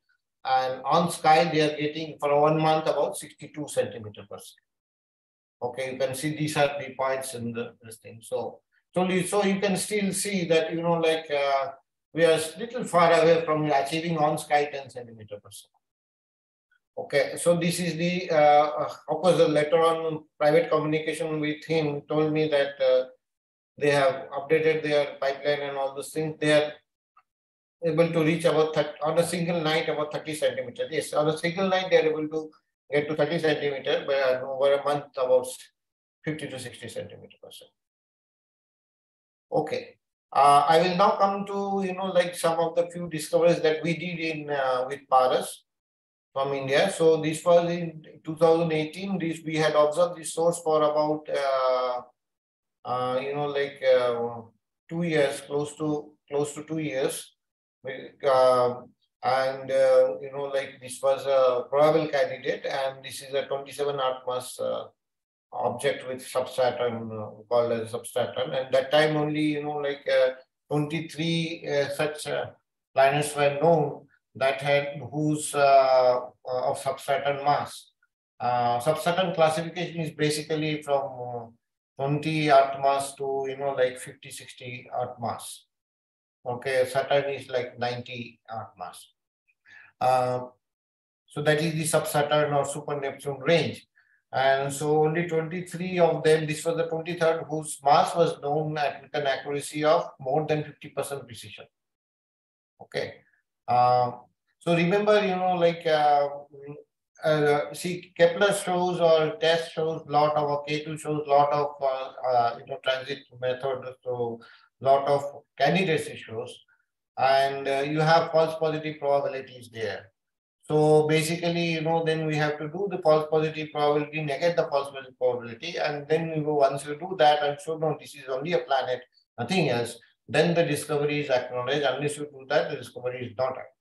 And on sky they are getting for one month about 62 centimeter per second. Okay, you can see these are the points in the this thing. So so you, so you can still see that you know like uh, we are a little far away from achieving on sky 10 centimeter per second. Okay, so this is the, uh, of course, later on private communication with him told me that uh, they have updated their pipeline and all those things. They are able to reach about 30, on a single night about 30 centimeters. Yes, on a single night they are able to get to 30 centimeter but uh, over a month about 50 to 60 centimeter per second. Okay. Uh, I will now come to, you know, like some of the few discoveries that we did in uh, with Paras from India. So this was in 2018. This we had observed this source for about uh, uh, you know, like uh, two years, close to close to two years. Uh, and uh, you know, like this was a probable candidate, and this is a 27 Earth mass uh, object with sub-Saturn uh, called as sub-Saturn. And that time only, you know, like 23 such planets were known that had whose of sub-Saturn mass. Uh, substratum classification is basically from 20 Earth mass to, you know, like 50, 60 Earth mass. Okay, Saturn is like 90 Earth mass. Uh, so that is the sub-Saturn or super Neptune range. And so only 23 of them, this was the 23rd, whose mass was known at with an accuracy of more than 50% precision. Okay. Uh, so remember, you know, like uh, uh, see Kepler shows or TESS shows lot of or K2 shows lot of uh, uh, you know transit method so lot of candidacy shows and uh, you have false positive probabilities there. So basically, you know, then we have to do the false positive probability, negate the false positive probability, and then you go, once you do that and show no, this is only a planet, nothing else, then the discovery is acknowledged. Unless you do that, the discovery is not acknowledged.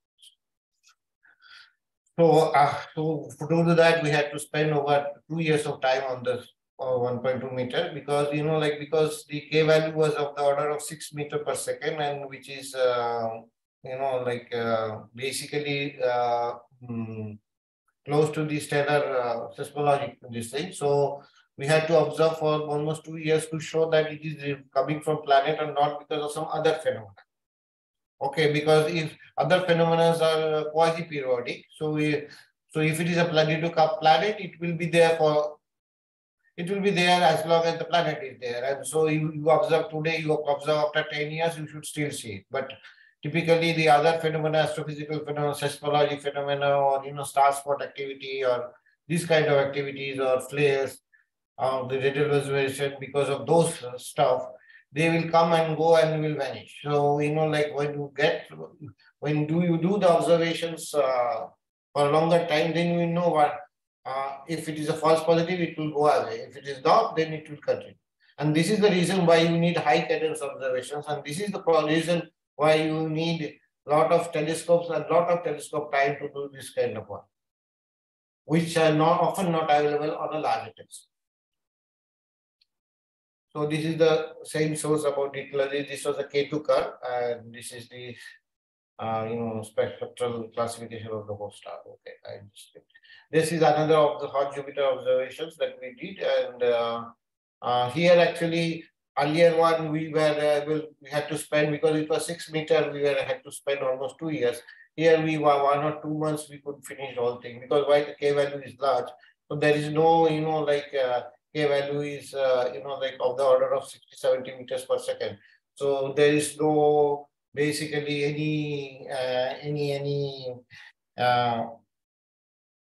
So, uh, to, to do that, we had to spend over two years of time on this uh, 1.2 meter because, you know, like because the K value was of the order of six meter per second and which is, uh, you know, like uh, basically mm, close to the stellar uh, seismologic this thing. So we had to observe for almost two years to show that it is coming from planet and not because of some other phenomena. Okay, because if other phenomena are quasi-periodic, so we so if it is a planet to planet, it will be there for it will be there as long as the planet is there. And so you, you observe today, you observe after 10 years, you should still see it. But typically the other phenomena, astrophysical phenomena, seismology phenomena, or you know, star spot activity, or these kind of activities, or flares, uh, the radial observation, because of those stuff, they will come and go and will vanish. So, you know, like when you get, when do you do the observations uh, for a longer time, then you know what, uh, if it is a false positive, it will go away. If it is not, then it will continue. And this is the reason why you need high cadence observations. And this is the reason why you need a lot of telescopes and lot of telescope time to do this kind of work, which are not often not available on a larger telescope. So this is the same source about it. This was a K2 curve, and this is the uh, you know spectral classification of the host star. Okay, I understand. This is another of the hot Jupiter observations that we did, and uh, uh, here actually earlier one we were able we had to spend because it was six meter we were had to spend almost two years. Here we were one or two months we could finish all thing because why the K value is large, so there is no you know like uh, K value is, uh, you know, like of the order of 60, 70 meters per second. So there is no basically any, uh, any, any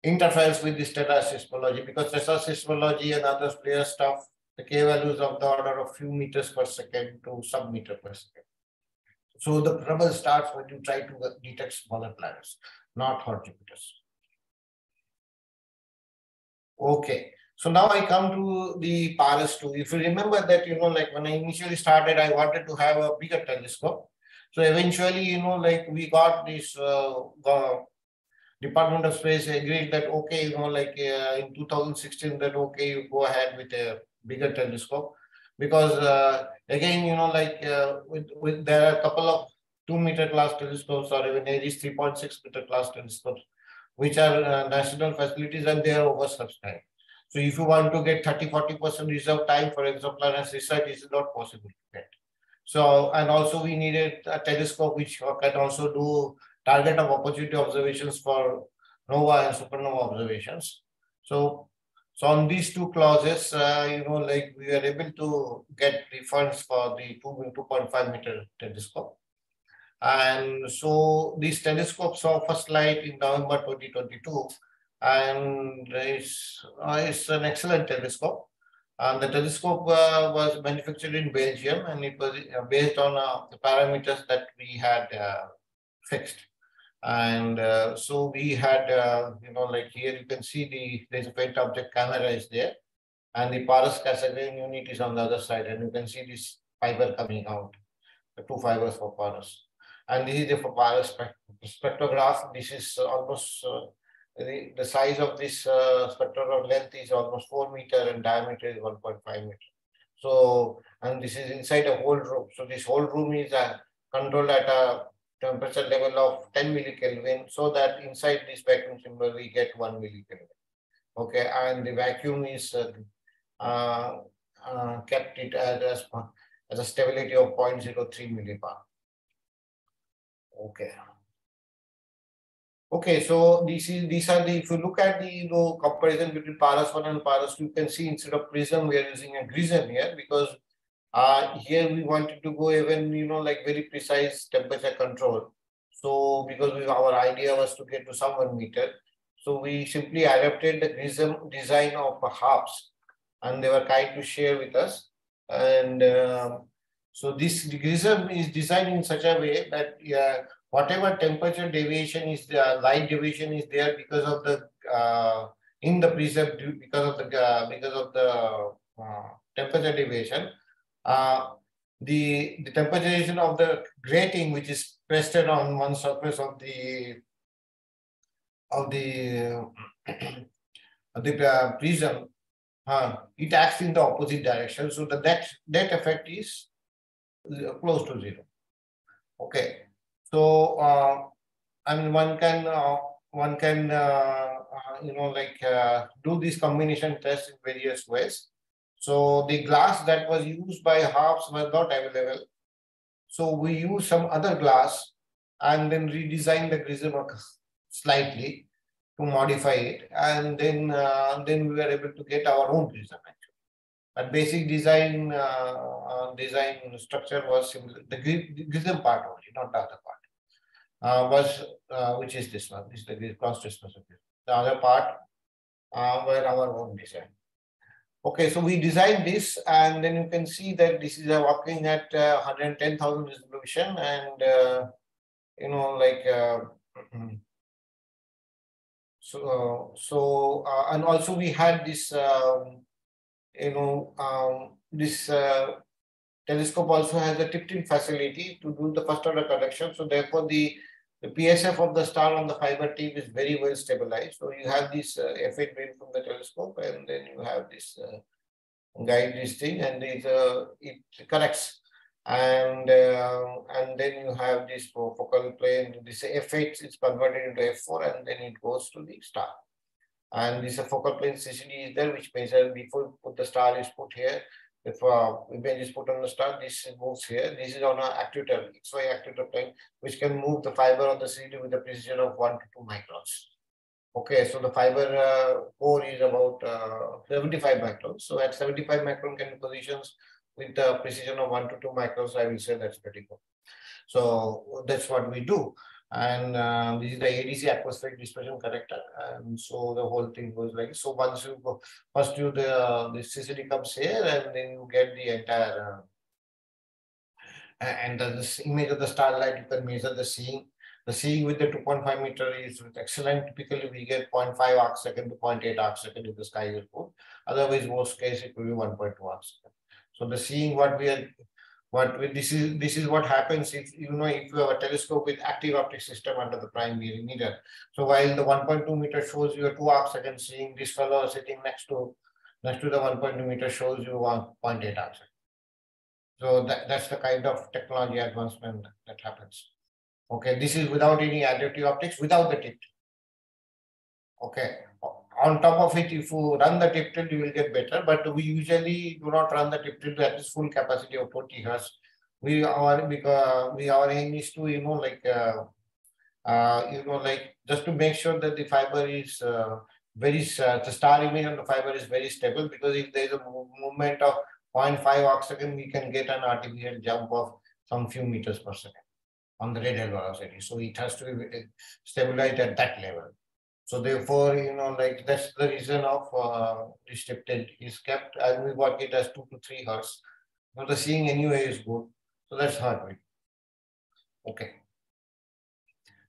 interference with the stellar seismology because stellar seismology and other player stuff, the K values of the order of few meters per second to sub-meter per second. So the trouble starts when you try to detect smaller planets, not hot Jupiters. Okay. So now I come to the Paras 2. If you remember that, you know, like when I initially started, I wanted to have a bigger telescope. So eventually, you know, like we got this uh, Department of Space agreed that, okay, you know, like uh, in 2016, that, okay, you go ahead with a bigger telescope. Because uh, again, you know, like uh, with, with there are a couple of two meter class telescopes or even ARIES 3.6 meter class telescopes, which are uh, national facilities and they are oversubscribed. So if you want to get 30, 40% reserve time for exoplanets research, is not possible to get. So, and also we needed a telescope which can also do target of opportunity observations for nova and supernova observations. So, so on these two clauses, uh, you know, like we are able to get the funds for the 2, 2.5 meter telescope. And so these telescopes saw first light in November 2022 and it's, uh, it's an excellent telescope. And the telescope uh, was manufactured in Belgium and it was uh, based on uh, the parameters that we had uh, fixed. And uh, so we had, you know, like here you can see the, there's a faint object camera is there. and the PARAS Cassegrain unit is on the other side. And you can see this fiber coming out, the two fibers for PARAS. And this is the PARAS spectrograph. This is almost uh, the, the size of this uh, spectral length is almost 4 meter and diameter is 1.5 meter. So, and this is inside a whole room. So this whole room is uh, controlled at a temperature level of 10 millikelvin so that inside this vacuum chamber we get 1 millikelvin. Okay, and the vacuum is uh, uh, uh, kept it as, as a stability of 0.03 millibar. Okay. Okay, so these is these are the if you look at the you know comparison between Paras 1 and Paras 2, you can see instead of prism, we are using a GRISM here because uh here we wanted to go even you know like very precise temperature control. So because we, our idea was to get to some one meter. So we simply adapted the GRISM design of HARPS and they were kind to share with us. And uh, so this GRISM is designed in such a way that uh, whatever temperature deviation is the light deviation is there because of the uh, in the prism because of the uh, because of the uh, temperature deviation uh, the the temperature of the grating which is rested on one surface of the of the of the uh, prism uh, it acts in the opposite direction. So the net net effect is close to zero. Okay. So, uh, I mean, one can uh, one can uh, uh you know like uh, do this combination test in various ways. So the glass that was used by HARPS was not available. So we used some other glass and then redesigned the GRISM slightly to modify it, and then uh, then we were able to get our own GRISM actually. But basic design design structure was similar. The GRISM part only, not the other part uh, was, uh, which is this one, this is the cost specific. The other part uh, were our own design. Okay, so we designed this and then you can see that this is working at uh, 110,000 resolution and, uh, you know, like, uh, so, so uh, and also we had this, um, you know, um, this uh, telescope also has a tipped in facility to do the first order collection. So therefore the the PSF of the star on the fiber tip is very well stabilized. So you have this uh, F8 beam from the telescope and then you have this uh, guide this thing and it, uh, it connects. And uh, and then you have this focal plane, this F8 is converted into F4 and then it goes to the star. And this focal plane CCD is there, which measures before put the star is put here, if uh, image is put on the star, this moves here. This is on an actuator, XY actuator plane, which can move the fiber on the CD with a precision of 1 to 2 microns. Okay, so the fiber uh, core is about uh, 75 microns. So at 75 micron can positions with the precision of 1 to 2 microns, I will say that's pretty good. So that's what we do and uh, this is the ADC atmospheric dispersion corrector. And so the whole thing goes like so. Once you go, first you the the CCD comes here, and then you get the entire. Uh, and the, this image of the starlight, you can measure the seeing. The seeing with the 2.5 meter is excellent. Typically, we get 0.5 arc second to 0.8 arc second if the sky is good. Otherwise, most case it will be 1.2 arc second. So the seeing what we are what this is this is what happens if you know if you have a telescope with active optic system under the primary mirror. So while the 1.2 meter shows you a two arc second seeing this fellow sitting next to next to the 1.2 meter shows you 1.8 arc. So that, that's the kind of technology advancement that happens. Okay, this is without any adaptive optics, without the tip. Okay, on top of it, if you run the tip tilt, you will get better. But we usually do not run the tip tilt at its full capacity of 40 hertz. We our because we our aim is to you know like uh, uh, you know like just to make sure that the fiber is uh, very uh, the star image on the fiber is very stable because if there is a movement of 0.5 arc second, we can get an artificial jump of some few meters per second on the radial velocity. So it has to be stabilized at that level. So therefore, you know, like that's the reason of uh, this tip is kept and we work it as two to three hertz. But the seeing anyway is good. So that's hard rate. Okay.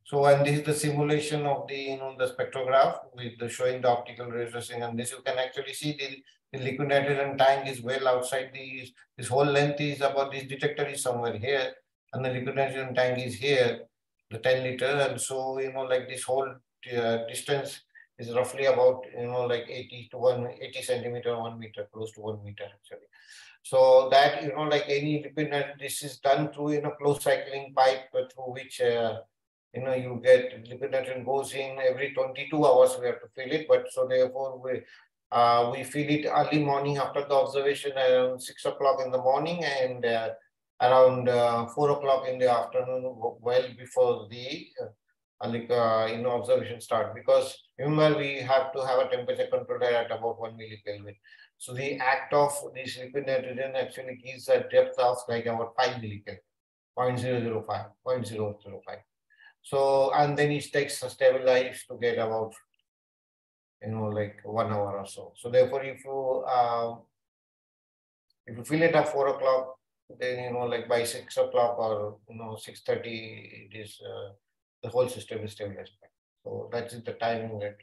So and this is the simulation of the you know the spectrograph with the showing the optical retracing and this you can actually see the the liquid nitrogen tank is well outside the, this whole length is about, this detector is somewhere here, and the liquid nitrogen tank is here, the 10 liter, and so, you know, like this whole distance is roughly about, you know, like 80 to 180 centimeter, 1 meter, close to 1 meter actually. So that, you know, like any liquid, this is done through, you know, closed cycling pipe through which, uh, you know, you get liquid nitrogen goes in every 22 hours, we have to fill it. But so therefore, we, uh, we fill it early morning after the observation around six o'clock in the morning and uh, around uh, four o'clock in the afternoon, well before the uh, like, uh, you know, observation start. Because remember, we have to have a temperature controller at about one millikelvin. So the act of this liquid nitrogen actually gives a depth of like about five millikelvin, 0.005, 0.005. So, and then it takes a stabilize to get about, you know, like one hour or so. So therefore, if you, uh, if you fill it at four o'clock, then, you know, like by six o'clock or, you know, 6.30, it is, uh, the whole system is stabilized. So that's the timing that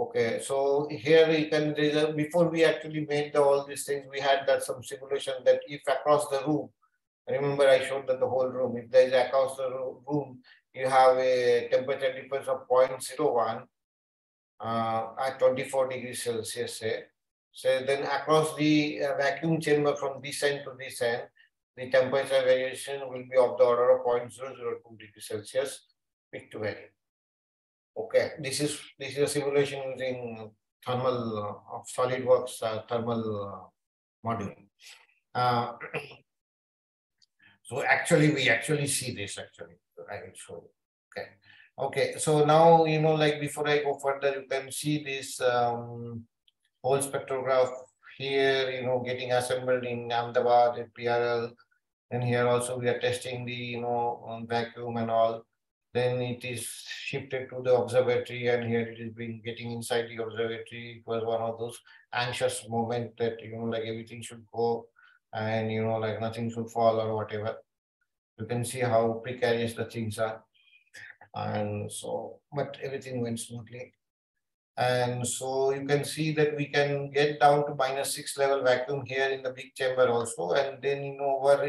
Okay, so here you can, before we actually made the, all these things, we had that some simulation that if across the room, Remember, I showed that the whole room, if there is across the room, you have a temperature difference of 0.01 uh, at 24 degrees Celsius, say. So then across the uh, vacuum chamber from this end to this end, the temperature variation will be of the order of 0.002 degrees Celsius, peak to valley. Okay, this is this is a simulation using thermal uh, of SolidWorks uh, thermal uh, module. Uh, So actually, we actually see this actually. I will show you. Okay. Okay. So now, you know, like before I go further, you can see this um, whole spectrograph here, you know, getting assembled in Ahmedabad at PRL. And here also we are testing the, you know, um, vacuum and all. Then it is shifted to the observatory and here it is being getting inside the observatory. It was one of those anxious moments that, you know, like everything should go and you know like nothing should fall or whatever you can see how precarious the things are and so but everything went smoothly and so you can see that we can get down to minus six level vacuum here in the big chamber also. And then you know over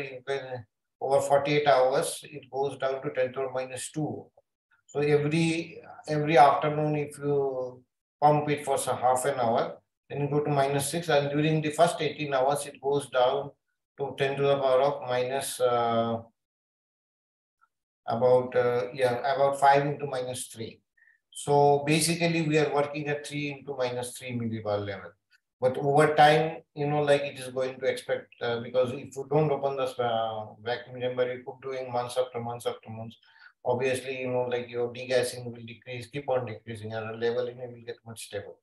over 48 hours it goes down to 10 to the minus 2 so every every afternoon if you pump it for half an hour then you go to minus 6 and during the first 18 hours it goes down to 10 to the power of minus, uh, about uh, yeah about 5 into minus 3 so basically we are working at 3 into minus 3 millibar level. But over time you know like it is going to expect uh, because if you don't open the uh, vacuum chamber you keep doing months after months after months. Obviously you know like your degassing will decrease keep on decreasing and the level in will get much stable.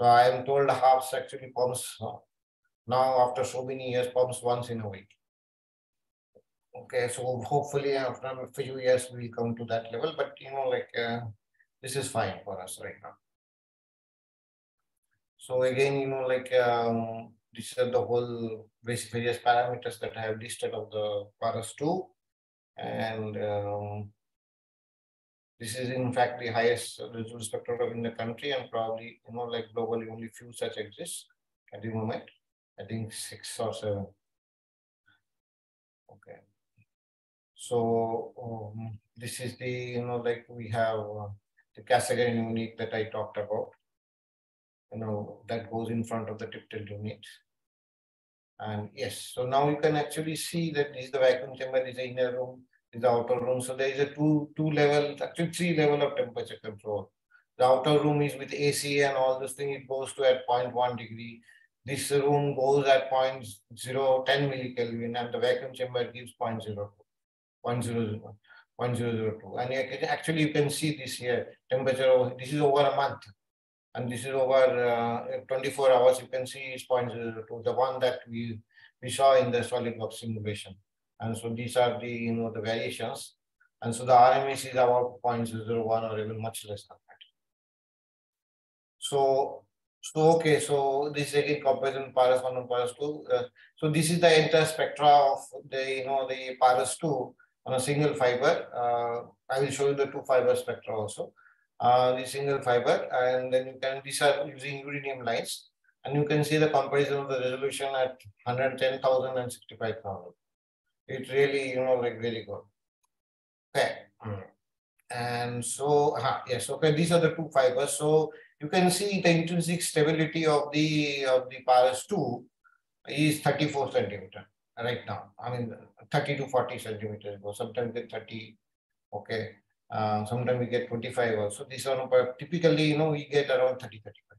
So I am told HARPS actually pumps uh, now after so many years pumps once in a week. Okay, so hopefully after a few years we'll come to that level, but you know, like uh, this is fine for us right now. So again, you know, like um, these are the whole various parameters that I have listed of the PARAS 2. And um, this is in fact the highest spectrograph in the country and probably, you know, like globally only few such exist at the moment. I think six or seven. Okay. So um, this is the, you know, like we have uh, the Cassegrain unit that I talked about. You know, that goes in front of the tip tilt unit. And yes, so now you can actually see that this is the vacuum chamber, is the inner room, is the outer room. So there is a two two level, actually three level of temperature control. The outer room is with AC and all this thing, it goes to at 0.1 degree. This room goes at 0.010 millikelvin and the vacuum chamber gives 0.02, 0.002. 0.002. And actually you can see this here, temperature, this is over a month. And this is over uh, 24 hours, you can see is 0.02, the one that we, we saw in the SolidWorks simulation. And so these are the, you know, the variations. And so the RMS is about 0.001 or even much less than that. So, so okay, so this is again comparison PARAS 1 and PARAS 2. Uh, so this is the entire spectra of the, you know, the PARAS 2 on a single fiber. Uh, I will show you the two fiber spectra also. uh, the single fiber, and then you can, these are using uranium lines, and you can see the comparison of the resolution at 110,000 and 65,000. It's really, you know, like really good. Okay. And so, uh, yes, okay, these are the two fibers. So you can see the intrinsic stability of the of the Paras 2 is 34 centimeter right now. I mean, 30 to 40 centimeters, or sometimes get 30, okay. Uh, sometimes we get 25 also. These are typically, you know, we get around 30, 35.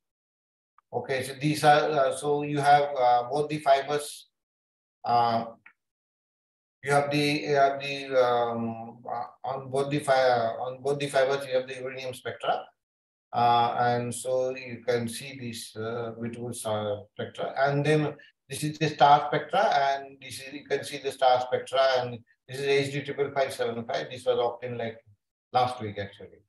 Okay, so these are, uh, so you have uh, both the fibers, uh, you have the, you have the, um, uh, on both the fire, on both the fibers, you have the uranium spectra. Uh, and so you can see this uh, beautiful spectra. And then this is the star spectra, and this is you can see the star spectra, and this is HD triple five seven five. This was obtained like last week actually,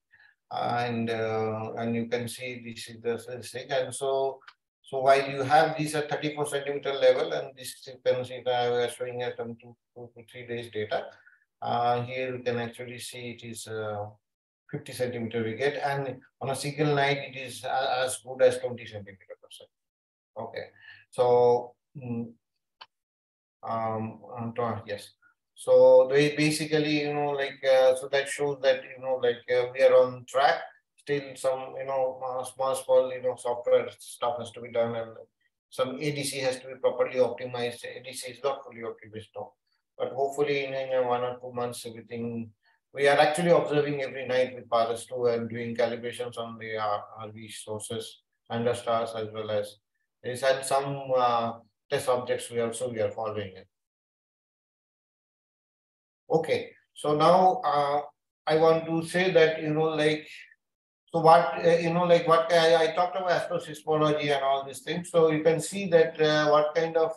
and uh, and you can see this is the thing, and so so while you have these at 34 centimeter level, and this you can see that I was showing at some two, two to three days data. Uh, here you can actually see it is uh, 50 centimeter we get, and on a single night it is as good as 20 centimeter per second. Okay, so Mm. Um, yes. So they basically, you know, like, uh, so that shows that, you know, like uh, we are on track. Still some, you know, uh, small, small, you know, software stuff has to be done and some ADC has to be properly optimized. ADC is not fully optimized now, but hopefully in, in one or two months, everything, we are actually observing every night with PARAS 2 and doing calibrations on the uh, RV sources and the stars as well as there's had some uh, test objects we also we are following it. Okay, so now uh, I want to say that, you know, like, so what, uh, you know, like what I, I talked about asteroseismology and all these things. So you can see that uh, what kind of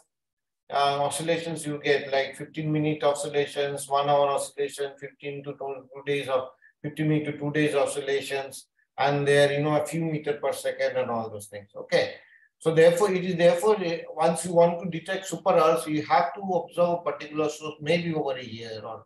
uh, oscillations you get, like 15 minute oscillations, one hour oscillation, 15 to two, two days of 15 minute to two days oscillations, and there, you know, a few meter per second and all those things. Okay. So therefore, it is therefore, eh, once you want to detect super Earths, you have to observe a particular source maybe over a year or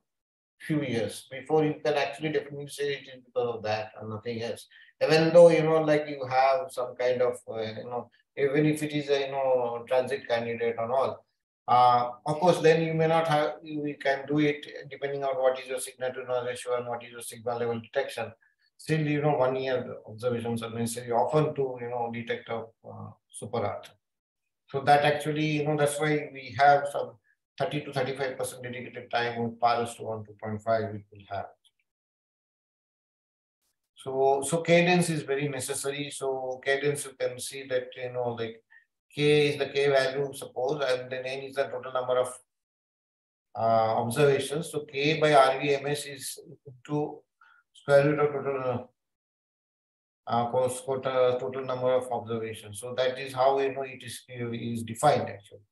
few years before you can actually definitely say it is because of that and nothing else. Even though, you know, like you have some kind of, uh, you know, even if it is a, you know, transit candidate and all, uh, of course, then you may not have, you can do it depending on what is your signal to noise ratio and what is your sigma level detection. Still, you know, one year observations are necessary often to, you know, detect a uh, super Earth. So that actually, you know, that's why we have some 30 to 35% dedicated time with PARAS 2 on 2.5 we will have. So, so cadence is very necessary. So cadence, you can see that, you know, like K is the K value, suppose, and then N is the total number of uh, observations. So K by RV RMS is to square root of total uh, quota, total number of observations. So that is how you know it is is defined actually.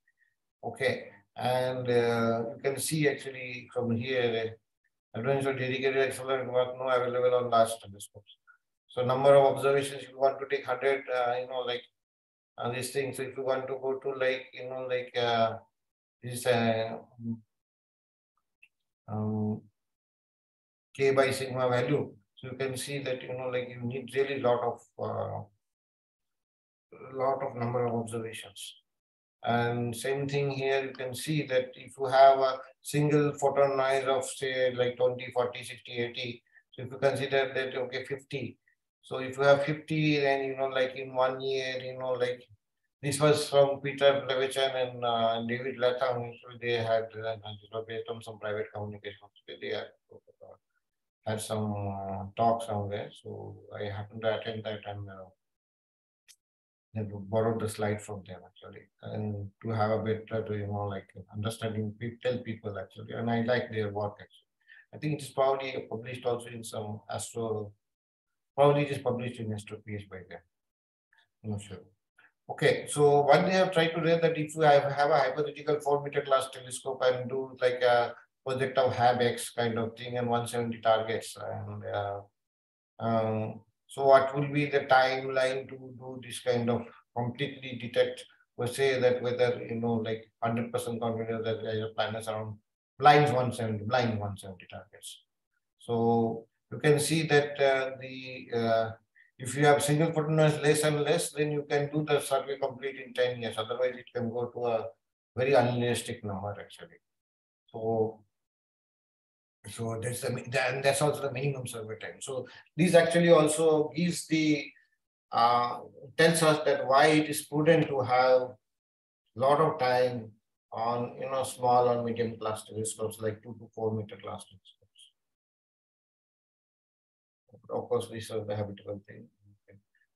Okay, and uh, you can see actually from here, or dedicated accelerator work no available on large telescopes. So number of observations, if you want to take hundred, uh, you know, like uh, these things. So if you want to go to like you know like uh, this uh, um, k by sigma value so you can see that, you know, like you need really lot of, uh, lot of number of observations. And same thing here, you can see that if you have a single photon noise of say like 20, 40, 60, 80, so if you consider that, okay, 50. So if you have 50, then, you know, like in one year, you know, like this was from Peter Plavchan and uh, David Latham. They had, uh, based on some private communications, they had had some uh, talk somewhere. So I happened to attend that and uh, borrowed the slide from them actually, and to have a better, to, you know, like understanding, tell people actually, and I like their work actually. I think it is probably published also in some astro, probably it is published in Astro PH by them. I'm not sure. Okay, so what they have tried to read that if you have, have a hypothetical four meter class telescope and do like a project of HabEx kind of thing and 170 targets. And uh, um, so what will be the timeline to do this kind of completely detect we say that whether, you know, like 100% confidence that your plan is around blind 170, blind 170 targets. So you can see that uh, the uh, if you have single photo noise less and less, then you can do the survey complete in 10 years. Otherwise, it can go to a very unrealistic number actually. So, so that's the and that's also the minimum survey time. So this actually also gives the uh, tells us that why it is prudent to have a lot of time on you know small or medium class telescopes like two to four meter class telescopes. Of course, this is the habitable thing.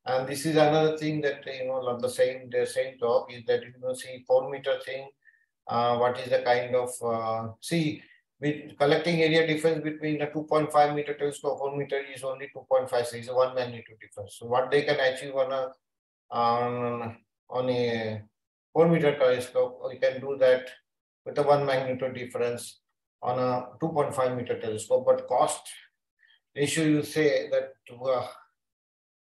And this is another thing that you know the same the same talk is that you know see four meter thing. Uh, what is the kind of uh, see with collecting area difference between a 2.5 meter telescope 4 meter is only 2.5 so one magnitude difference. So what they can achieve on a on, on a 4 meter telescope, you can do that with a one magnitude difference on a 2.5 meter telescope. But cost ratio, you say that uh,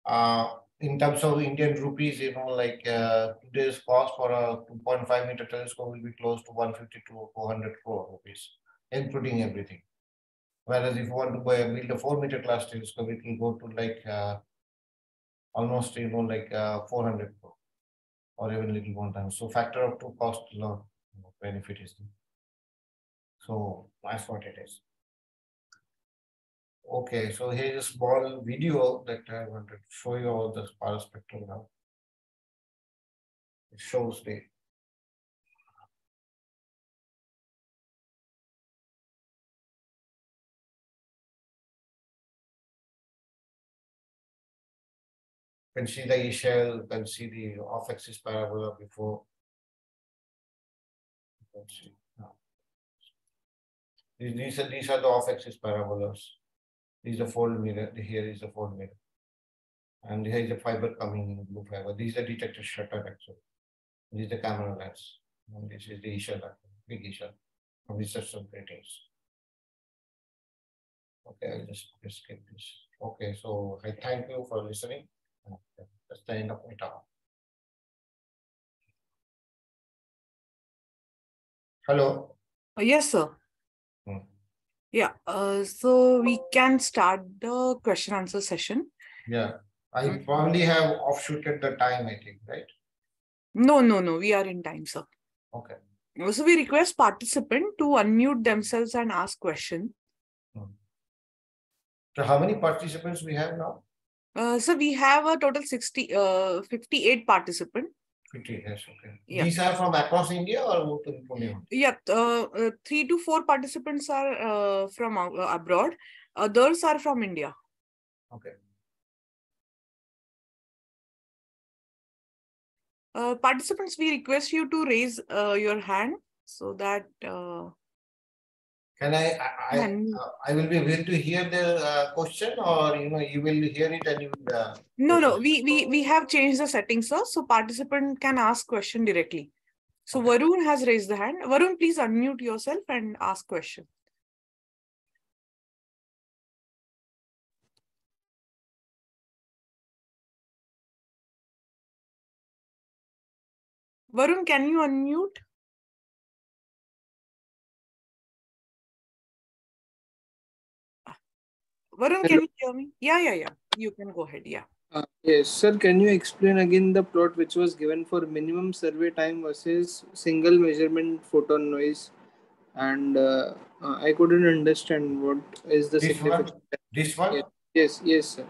uh, in terms of Indian rupees, you know, like uh, today's cost for a 2.5 meter telescope will be close to 150 to 400 crore rupees, including everything. Whereas if you want to build a 4 meter class telescope, it will go to like uh, almost, you know, like uh, 400 crore or even little more time. So factor of two cost low benefit is. there. So that's what it is. Okay, so here's a small video that I wanted to show you all the spectrum now. It shows the can see the E shell, you can see the off-axis parabola before. Can see. These are these are the off-axis parabolas. These are fold mirror. Here is the fold mirror. And here is the fiber coming in blue fiber. These are detector shutter actually. This is the camera lens. And this is the E big E shell from research gratings. Okay, I'll just skip this. Okay, so I thank you for listening. That's the end of my talk. Hello. Uh, yes, sir. Hmm. Yeah, uh, so we can start the question answer session. Yeah, I probably have offshooted the time, I think, right? No, no, no, we are in time, sir. Okay. So we request participant to unmute themselves and ask question. So how many participants we have now? Uh, so we have a total 60, uh, 58 participants. 50, yes, okay. Yeah. These are from across India or Pune? Yeah, uh, uh, three to four participants are uh, from uh, abroad. Others are from India. Okay. Uh, participants, we request you to raise uh, your hand so that uh, Can I, I, I, Can- uh, I will be able to hear the uh, question or, you know, you will hear it and you will, uh, No, no, we, we, we have changed the settings, sir. So participant can ask question directly. So Okay. Varun has raised the hand. Varun, please unmute yourself and ask question. Varun, can you unmute? Varun, can you hear me? Yeah, yeah, yeah. You can go ahead. Yeah. Uh, yes, sir. Can you explain again the plot which was given for minimum survey time versus single measurement photon noise? And uh, uh, I couldn't understand what is the This one? significance. this one? Yeah. Yes, yes, sir.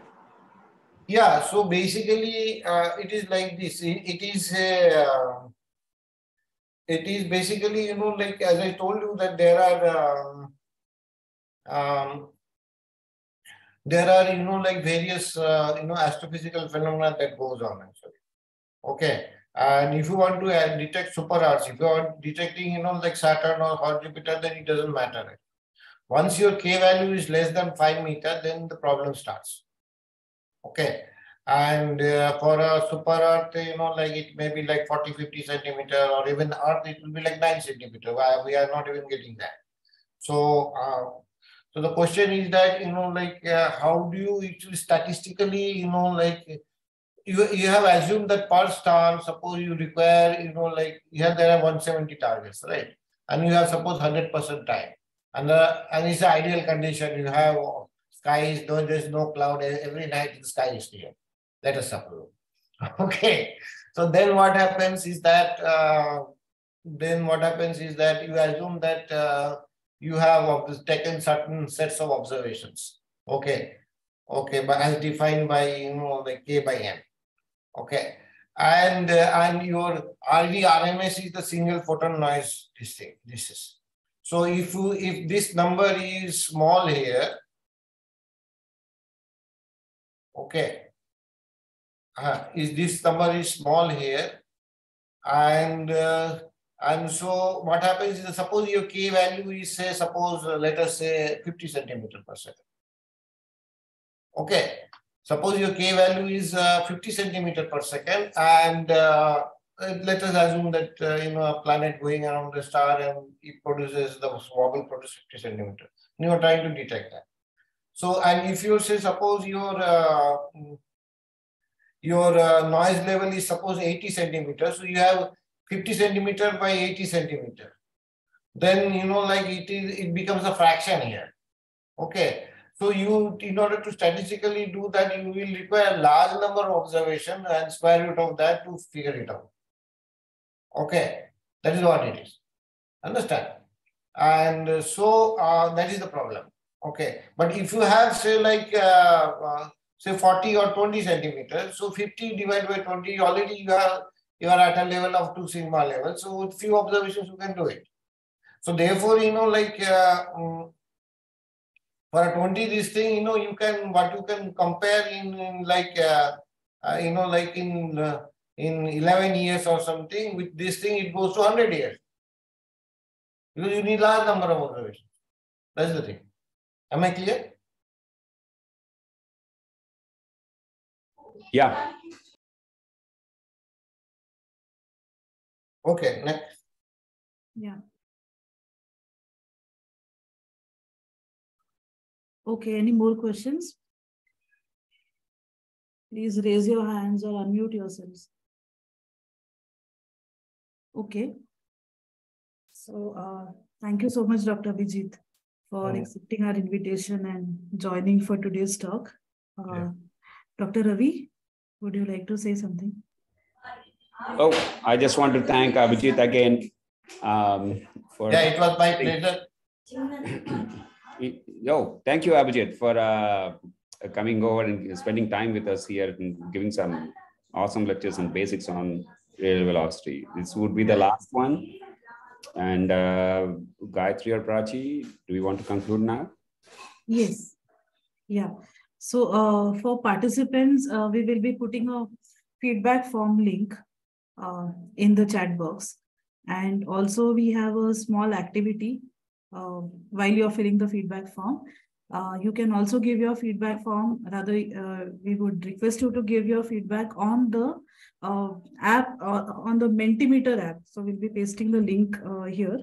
Yeah, so basically, uh, it is like this. It, it is a, uh, it is basically, you know, like as I told you that there are, um, um, there are, you know, like various, uh, you know, astrophysical phenomena that goes on actually. Okay, and if you want to uh, detect super Earths, if you are detecting, you know, like Saturn or hot Jupiter, then it doesn't matter. Once your K value is less than five meter, then the problem starts. Okay. And uh, for a super earth, you know, like it may be like 40, 50 centimeter, or even earth, it will be like nine centimeter. Why we are not even getting that. So, uh, so the question is that, you know, like uh, how do you statistically, you know, like you, you have assumed that per star, suppose you require, you know, like here there are 170 targets, right? And you have suppose 100% time. And, uh, and it's the ideal condition. You have sky is no, there's no cloud. Every night the sky is clear. Let us suppose. Okay. So then what happens is that uh, then what happens is that you assume that uh, you have taken certain sets of observations. Okay. Okay, but as defined by you know the k by n. Okay. And uh, and your RV RMS is the single photon noise this thing. This is. So if you if this number is small here, okay, uh, is this number is small here, and uh, and so what happens is suppose your k value is say suppose uh, let us say 50 centimeter per second. Okay, suppose your k value is uh, 50 centimeter per second and uh, let us assume that uh, you know a planet going around the star and it produces the wobble produces 50 centimeter. And you are trying to detect that. So and if you say suppose your uh, your uh, noise level is suppose 80 centimeters, so you have 50 centimeter by 80 centimeter. Then you know like it is it becomes a fraction here. Okay. So you, in order to statistically do that, you will require a large number of observation and square root of that to figure it out. Okay, that is what it is. Understand? And so uh, that is the problem. Okay, but if you have say like uh, uh, say 40 or 20 centimeters, so 50 divided by 20, already you have you are at a level of two sigma level. So with few observations you can do it. So therefore, you know, like uh, um, for a 20 this thing, you know, you can what you can compare in, in like uh, uh, you know, like in uh, in 11 years or something, with this thing it goes to 100 years. Because you need large number of observations. That's the thing. Am I clear? Yeah. Okay, next. Yeah. Okay, any more questions? Please raise your hands or unmute yourselves. Okay. So uh, thank you so much, Dr. Abhijit, for Mm. accepting our invitation and joining for today's talk. Uh, Yeah. Dr. Ravi, would you like to say something? Oh, I just want to thank Abhijit again um, for. Yeah, it was my pleasure. Yo, thank you, Abhijit, for uh, coming over and spending time with us here and giving some awesome lectures and basics on radial velocity. This would be the last one. And uh, Gayatri or Prachi, do we want to conclude now? Yes. Yeah. So uh, for participants, uh, we will be putting a feedback form link uh, in the chat box. And also we have a small activity uh, while you're filling the feedback form. Uh, you can also give your feedback form. Rather, uh, we would request you to give your feedback on the uh, app, uh, on the Mentimeter app. So we'll be pasting the link here.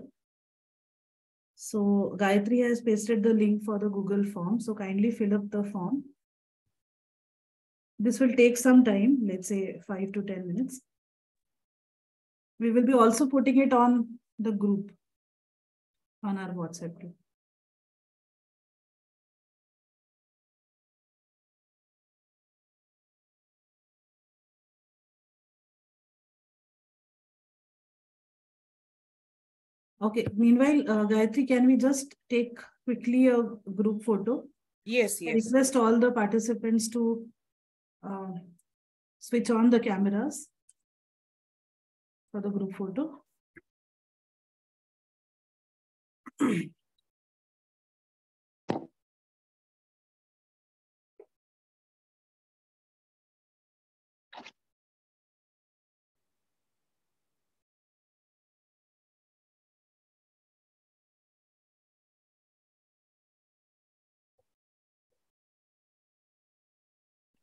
So Gayatri has pasted the link for the Google form. So kindly fill up the form. This will take some time, let's say five to 10 minutes. We will be also putting it on the group on our WhatsApp group. Okay, meanwhile, uh, Gayatri, can we just take quickly a group photo? Yes, yes. I request all the participants to uh, switch on the cameras for the group photo.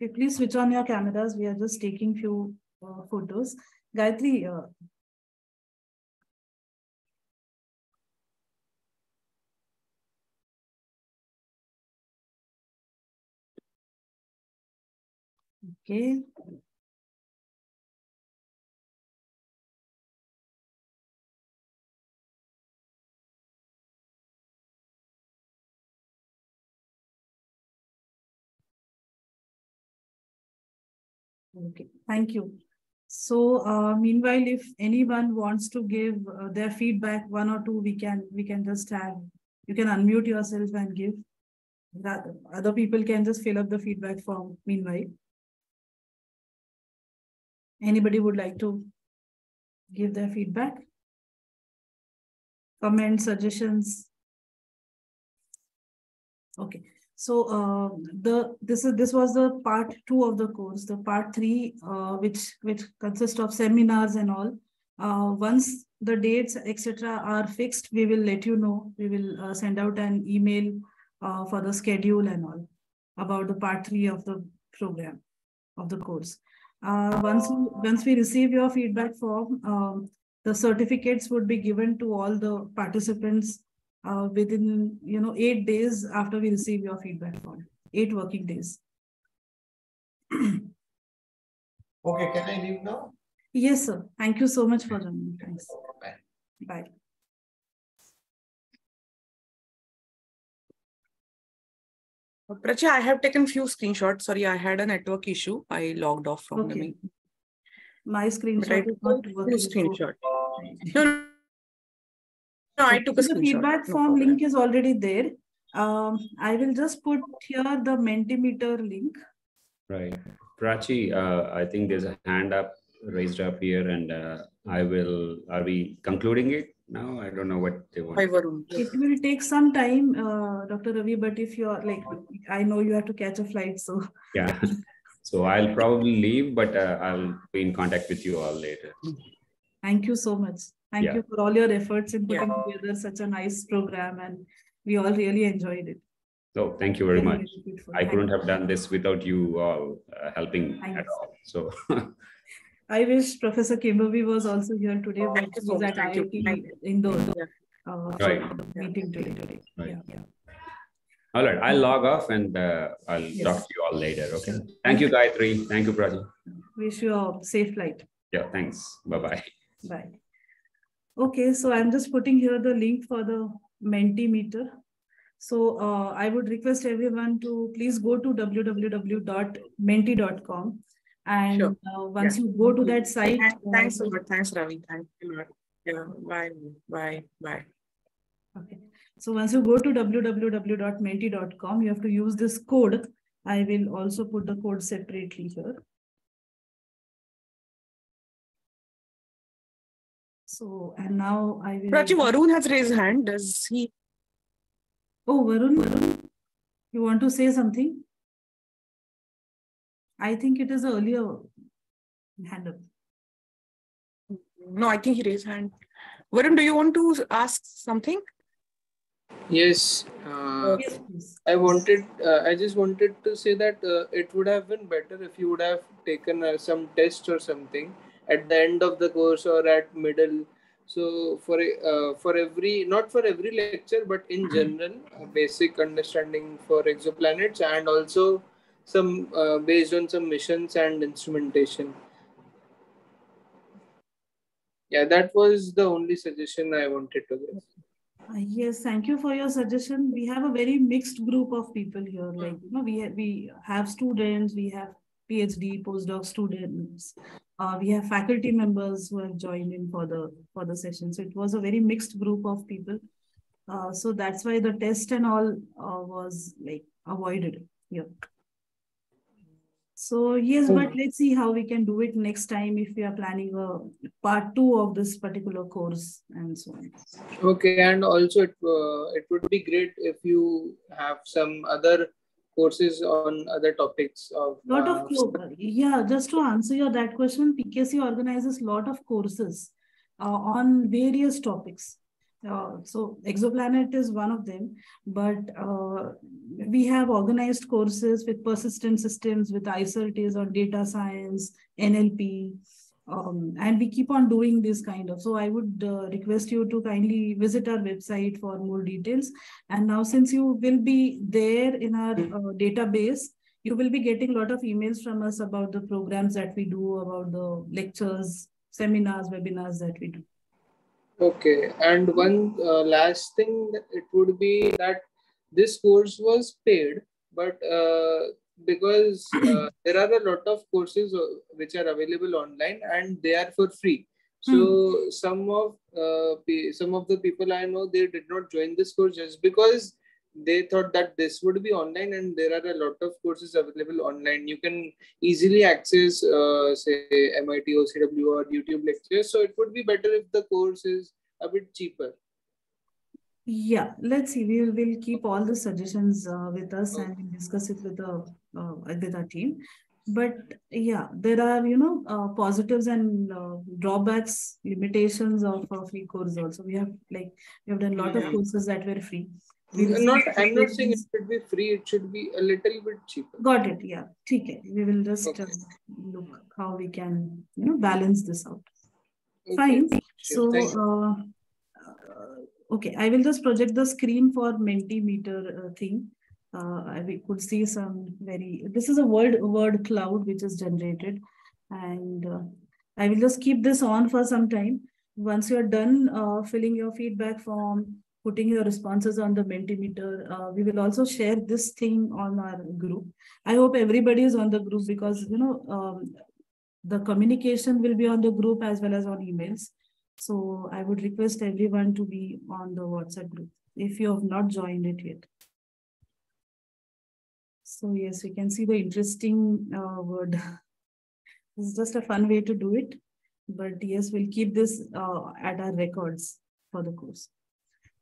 Okay, please switch on your cameras. We are just taking few uh, photos. Gayatri, uh, okay. Okay, thank you. So uh, meanwhile, if anyone wants to give uh, their feedback, one or two, we can we can just have. You can unmute yourself and give. That other people can just fill up the feedback form. Meanwhile, anybody would like to give their feedback, comments, suggestions. Okay. So uh, the this is this was the part two of the course. The part three, uh, which which consists of seminars and all. Uh, once the dates etc. are fixed, we will let you know. We will uh, send out an email uh, for the schedule and all about the part three of the program of the course. Uh, once once we receive your feedback form, um, the certificates would be given to all the participants uh, within you know eight days after we receive your feedback form eight working days Okay, can I leave now? yes sir thank you so much for joining thanks Bye. bye Prachi, I have taken few screenshots. Sorry, I had a network issue. I logged off from the meeting. my But I screenshot is not working screenshot. No, no, no, I took a the feedback No form problem. link is already there um i will just put here the mentimeter link Right. Prachi, uh, I think there's a hand up raised up here and uh, I will, are we concluding it now? I don't know what they Hi, want. Varun. it will take some time uh, dr ravi but if you're like i know you have to catch a flight so Yeah. So I'll probably leave, but uh, I'll be in contact with you all later. Thank you so much. Thank Yeah. you for all your efforts in putting Yeah. together such a nice program and we all really enjoyed it. So thank you very Really, much. really beautiful. I Thank couldn't you. have done this without you all uh, helping Thank at all. So I wish Professor Kimberly was also here today, but Thank you so she's much. at Thank you. IIT Thank. Indore uh, Right. the meeting today. Right. Yeah, yeah. all right, I'll log off and uh, I'll Yes. talk to you all later. Okay. Thank you, Gayatri. Thank you, Prachi. Wish you a safe flight. Yeah, thanks. Bye-bye. Bye. Okay, so I'm just putting here the link for the Mentimeter. So uh, I would request everyone to please go to www.menti.com. And Sure. uh, once you go to that site, uh, Thanks a lot. Thanks, Ravi. Thank you. a lot. Yeah, bye, bye, bye. Okay. So once you go to www.menti.com, you have to use this code. I will also put the code separately here. So, and now I will. Prachi, Varun has raised hand. Does he? Oh, Varun, Varun, you want to say something? I think it is earlier hand up. No, I think he raised hand. Varun, do you want to ask something? Yes. Uh, Yes, please. I wanted, uh, I just wanted to say that uh, it would have been better if you would have taken uh, some tests or something at the end of the course or at middle. So for uh, for every, not for every lecture, but in general, a basic understanding for exoplanets and also some uh, based on some missions and instrumentation. Yeah, that was the only suggestion I wanted to give. Uh, Yes, thank you for your suggestion. We have a very mixed group of people here. Like, you know, we have, we have students, we have PhD, postdoc students. Uh, we have faculty members who have joined in for the for the session. So it was a very mixed group of people. Uh, so that's why the test and all uh, was like avoided here. So yes, but let's see how we can do it next time if we are planning a part two of this particular course and so on. Okay, and also it uh, it would be great if you have some other courses on other topics of. lot uh, of co- yeah just to answer your that question pkc organizes lot of courses uh, on various topics uh, so exoplanet is one of them but uh, we have organized courses with persistent systems with icertis on data science nlp um, and we keep on doing this kind of so i would uh, request you to kindly visit our website for more details and now since you will be there in our uh, database you will be getting a lot of emails from us about the programs that we do, about the lectures, seminars, webinars that we do. Okay, and one uh, last thing it would be that this course was paid, but uh, because uh, there are a lot of courses uh, which are available online and they are for free. So Hmm. some of uh, some of the people I know they did not join this course just because they thought that this would be online and there are a lot of courses available online. You can easily access uh, say MIT, OCW or YouTube lectures. So it would be better if the course is a bit cheaper. Yeah, let's see. We will we'll keep all the suggestions uh, with us and we'll discuss it with the uh, with our team. But yeah, there are you know uh, positives and uh, drawbacks, limitations of a free course also. We have like we have done a lot of courses that were free. We not I'm not saying it should be free. It should be a little bit cheaper. Got it. Yeah. Okay. We will just Okay. uh, look how we can you know balance this out. Okay. Fine. Sure. So, Thank you. uh, uh, okay, I will just project the screen for Mentimeter uh, thing. Uh, we could see some very, this is a word, word cloud which is generated. And uh, I will just keep this on for some time. Once you're done uh, filling your feedback form, putting your responses on the Mentimeter, uh, we will also share this thing on our group. I hope everybody is on the group because, you know, um, the communication will be on the group as well as on emails. So I would request everyone to be on the WhatsApp group if you have not joined it yet. So yes, we can see the interesting uh, word. It's just a fun way to do it. But yes, we'll keep this uh, at our records for the course.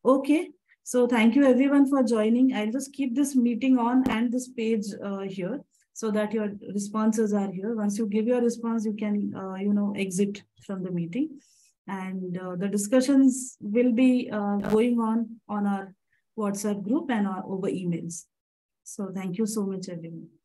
Okay, so thank you everyone for joining. I'll just keep this meeting on and this page uh, here so that your responses are here. Once you give your response, you can, uh, you know, exit from the meeting. And uh, the discussions will be uh, going on on our WhatsApp group and our, over emails. So thank you so much, everyone.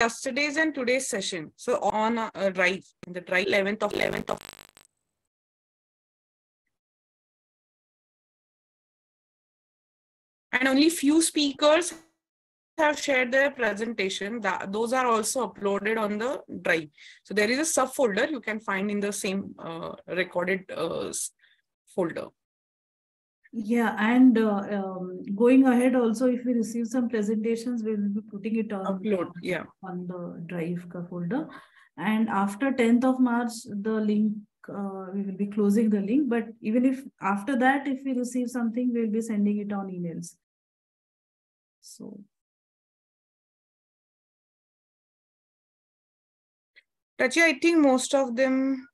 Yesterday's and today's session. So on uh, the drive 11th of 11th of and only few speakers have shared their presentation. That those are also uploaded on the drive so there is a subfolder you can find in the same uh, recorded uh, folder Yeah, and uh, um, going ahead also, if we receive some presentations, we will be putting it on. upload yeah On the drive folder. And after tenth of March, the link, uh, we will be closing the link, but even if after that, if we receive something, we'll be sending it on emails. So, Prachi, I think most of them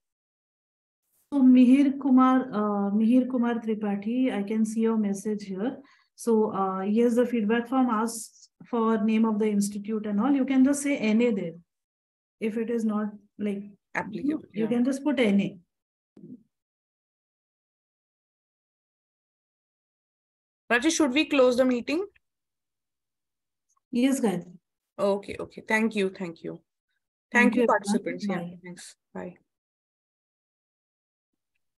so Mihir Kumar, uh, Mihir Kumar Tripathi, I can see your message here. So, uh, here's the feedback form asks for name of the institute and all, you can just say NA there. If it is not like, applicable you yeah. can just put NA. Rajesh, should we close the meeting Yes, guys. okay okay thank you thank you Thank thank, you, you participants yeah thanks bye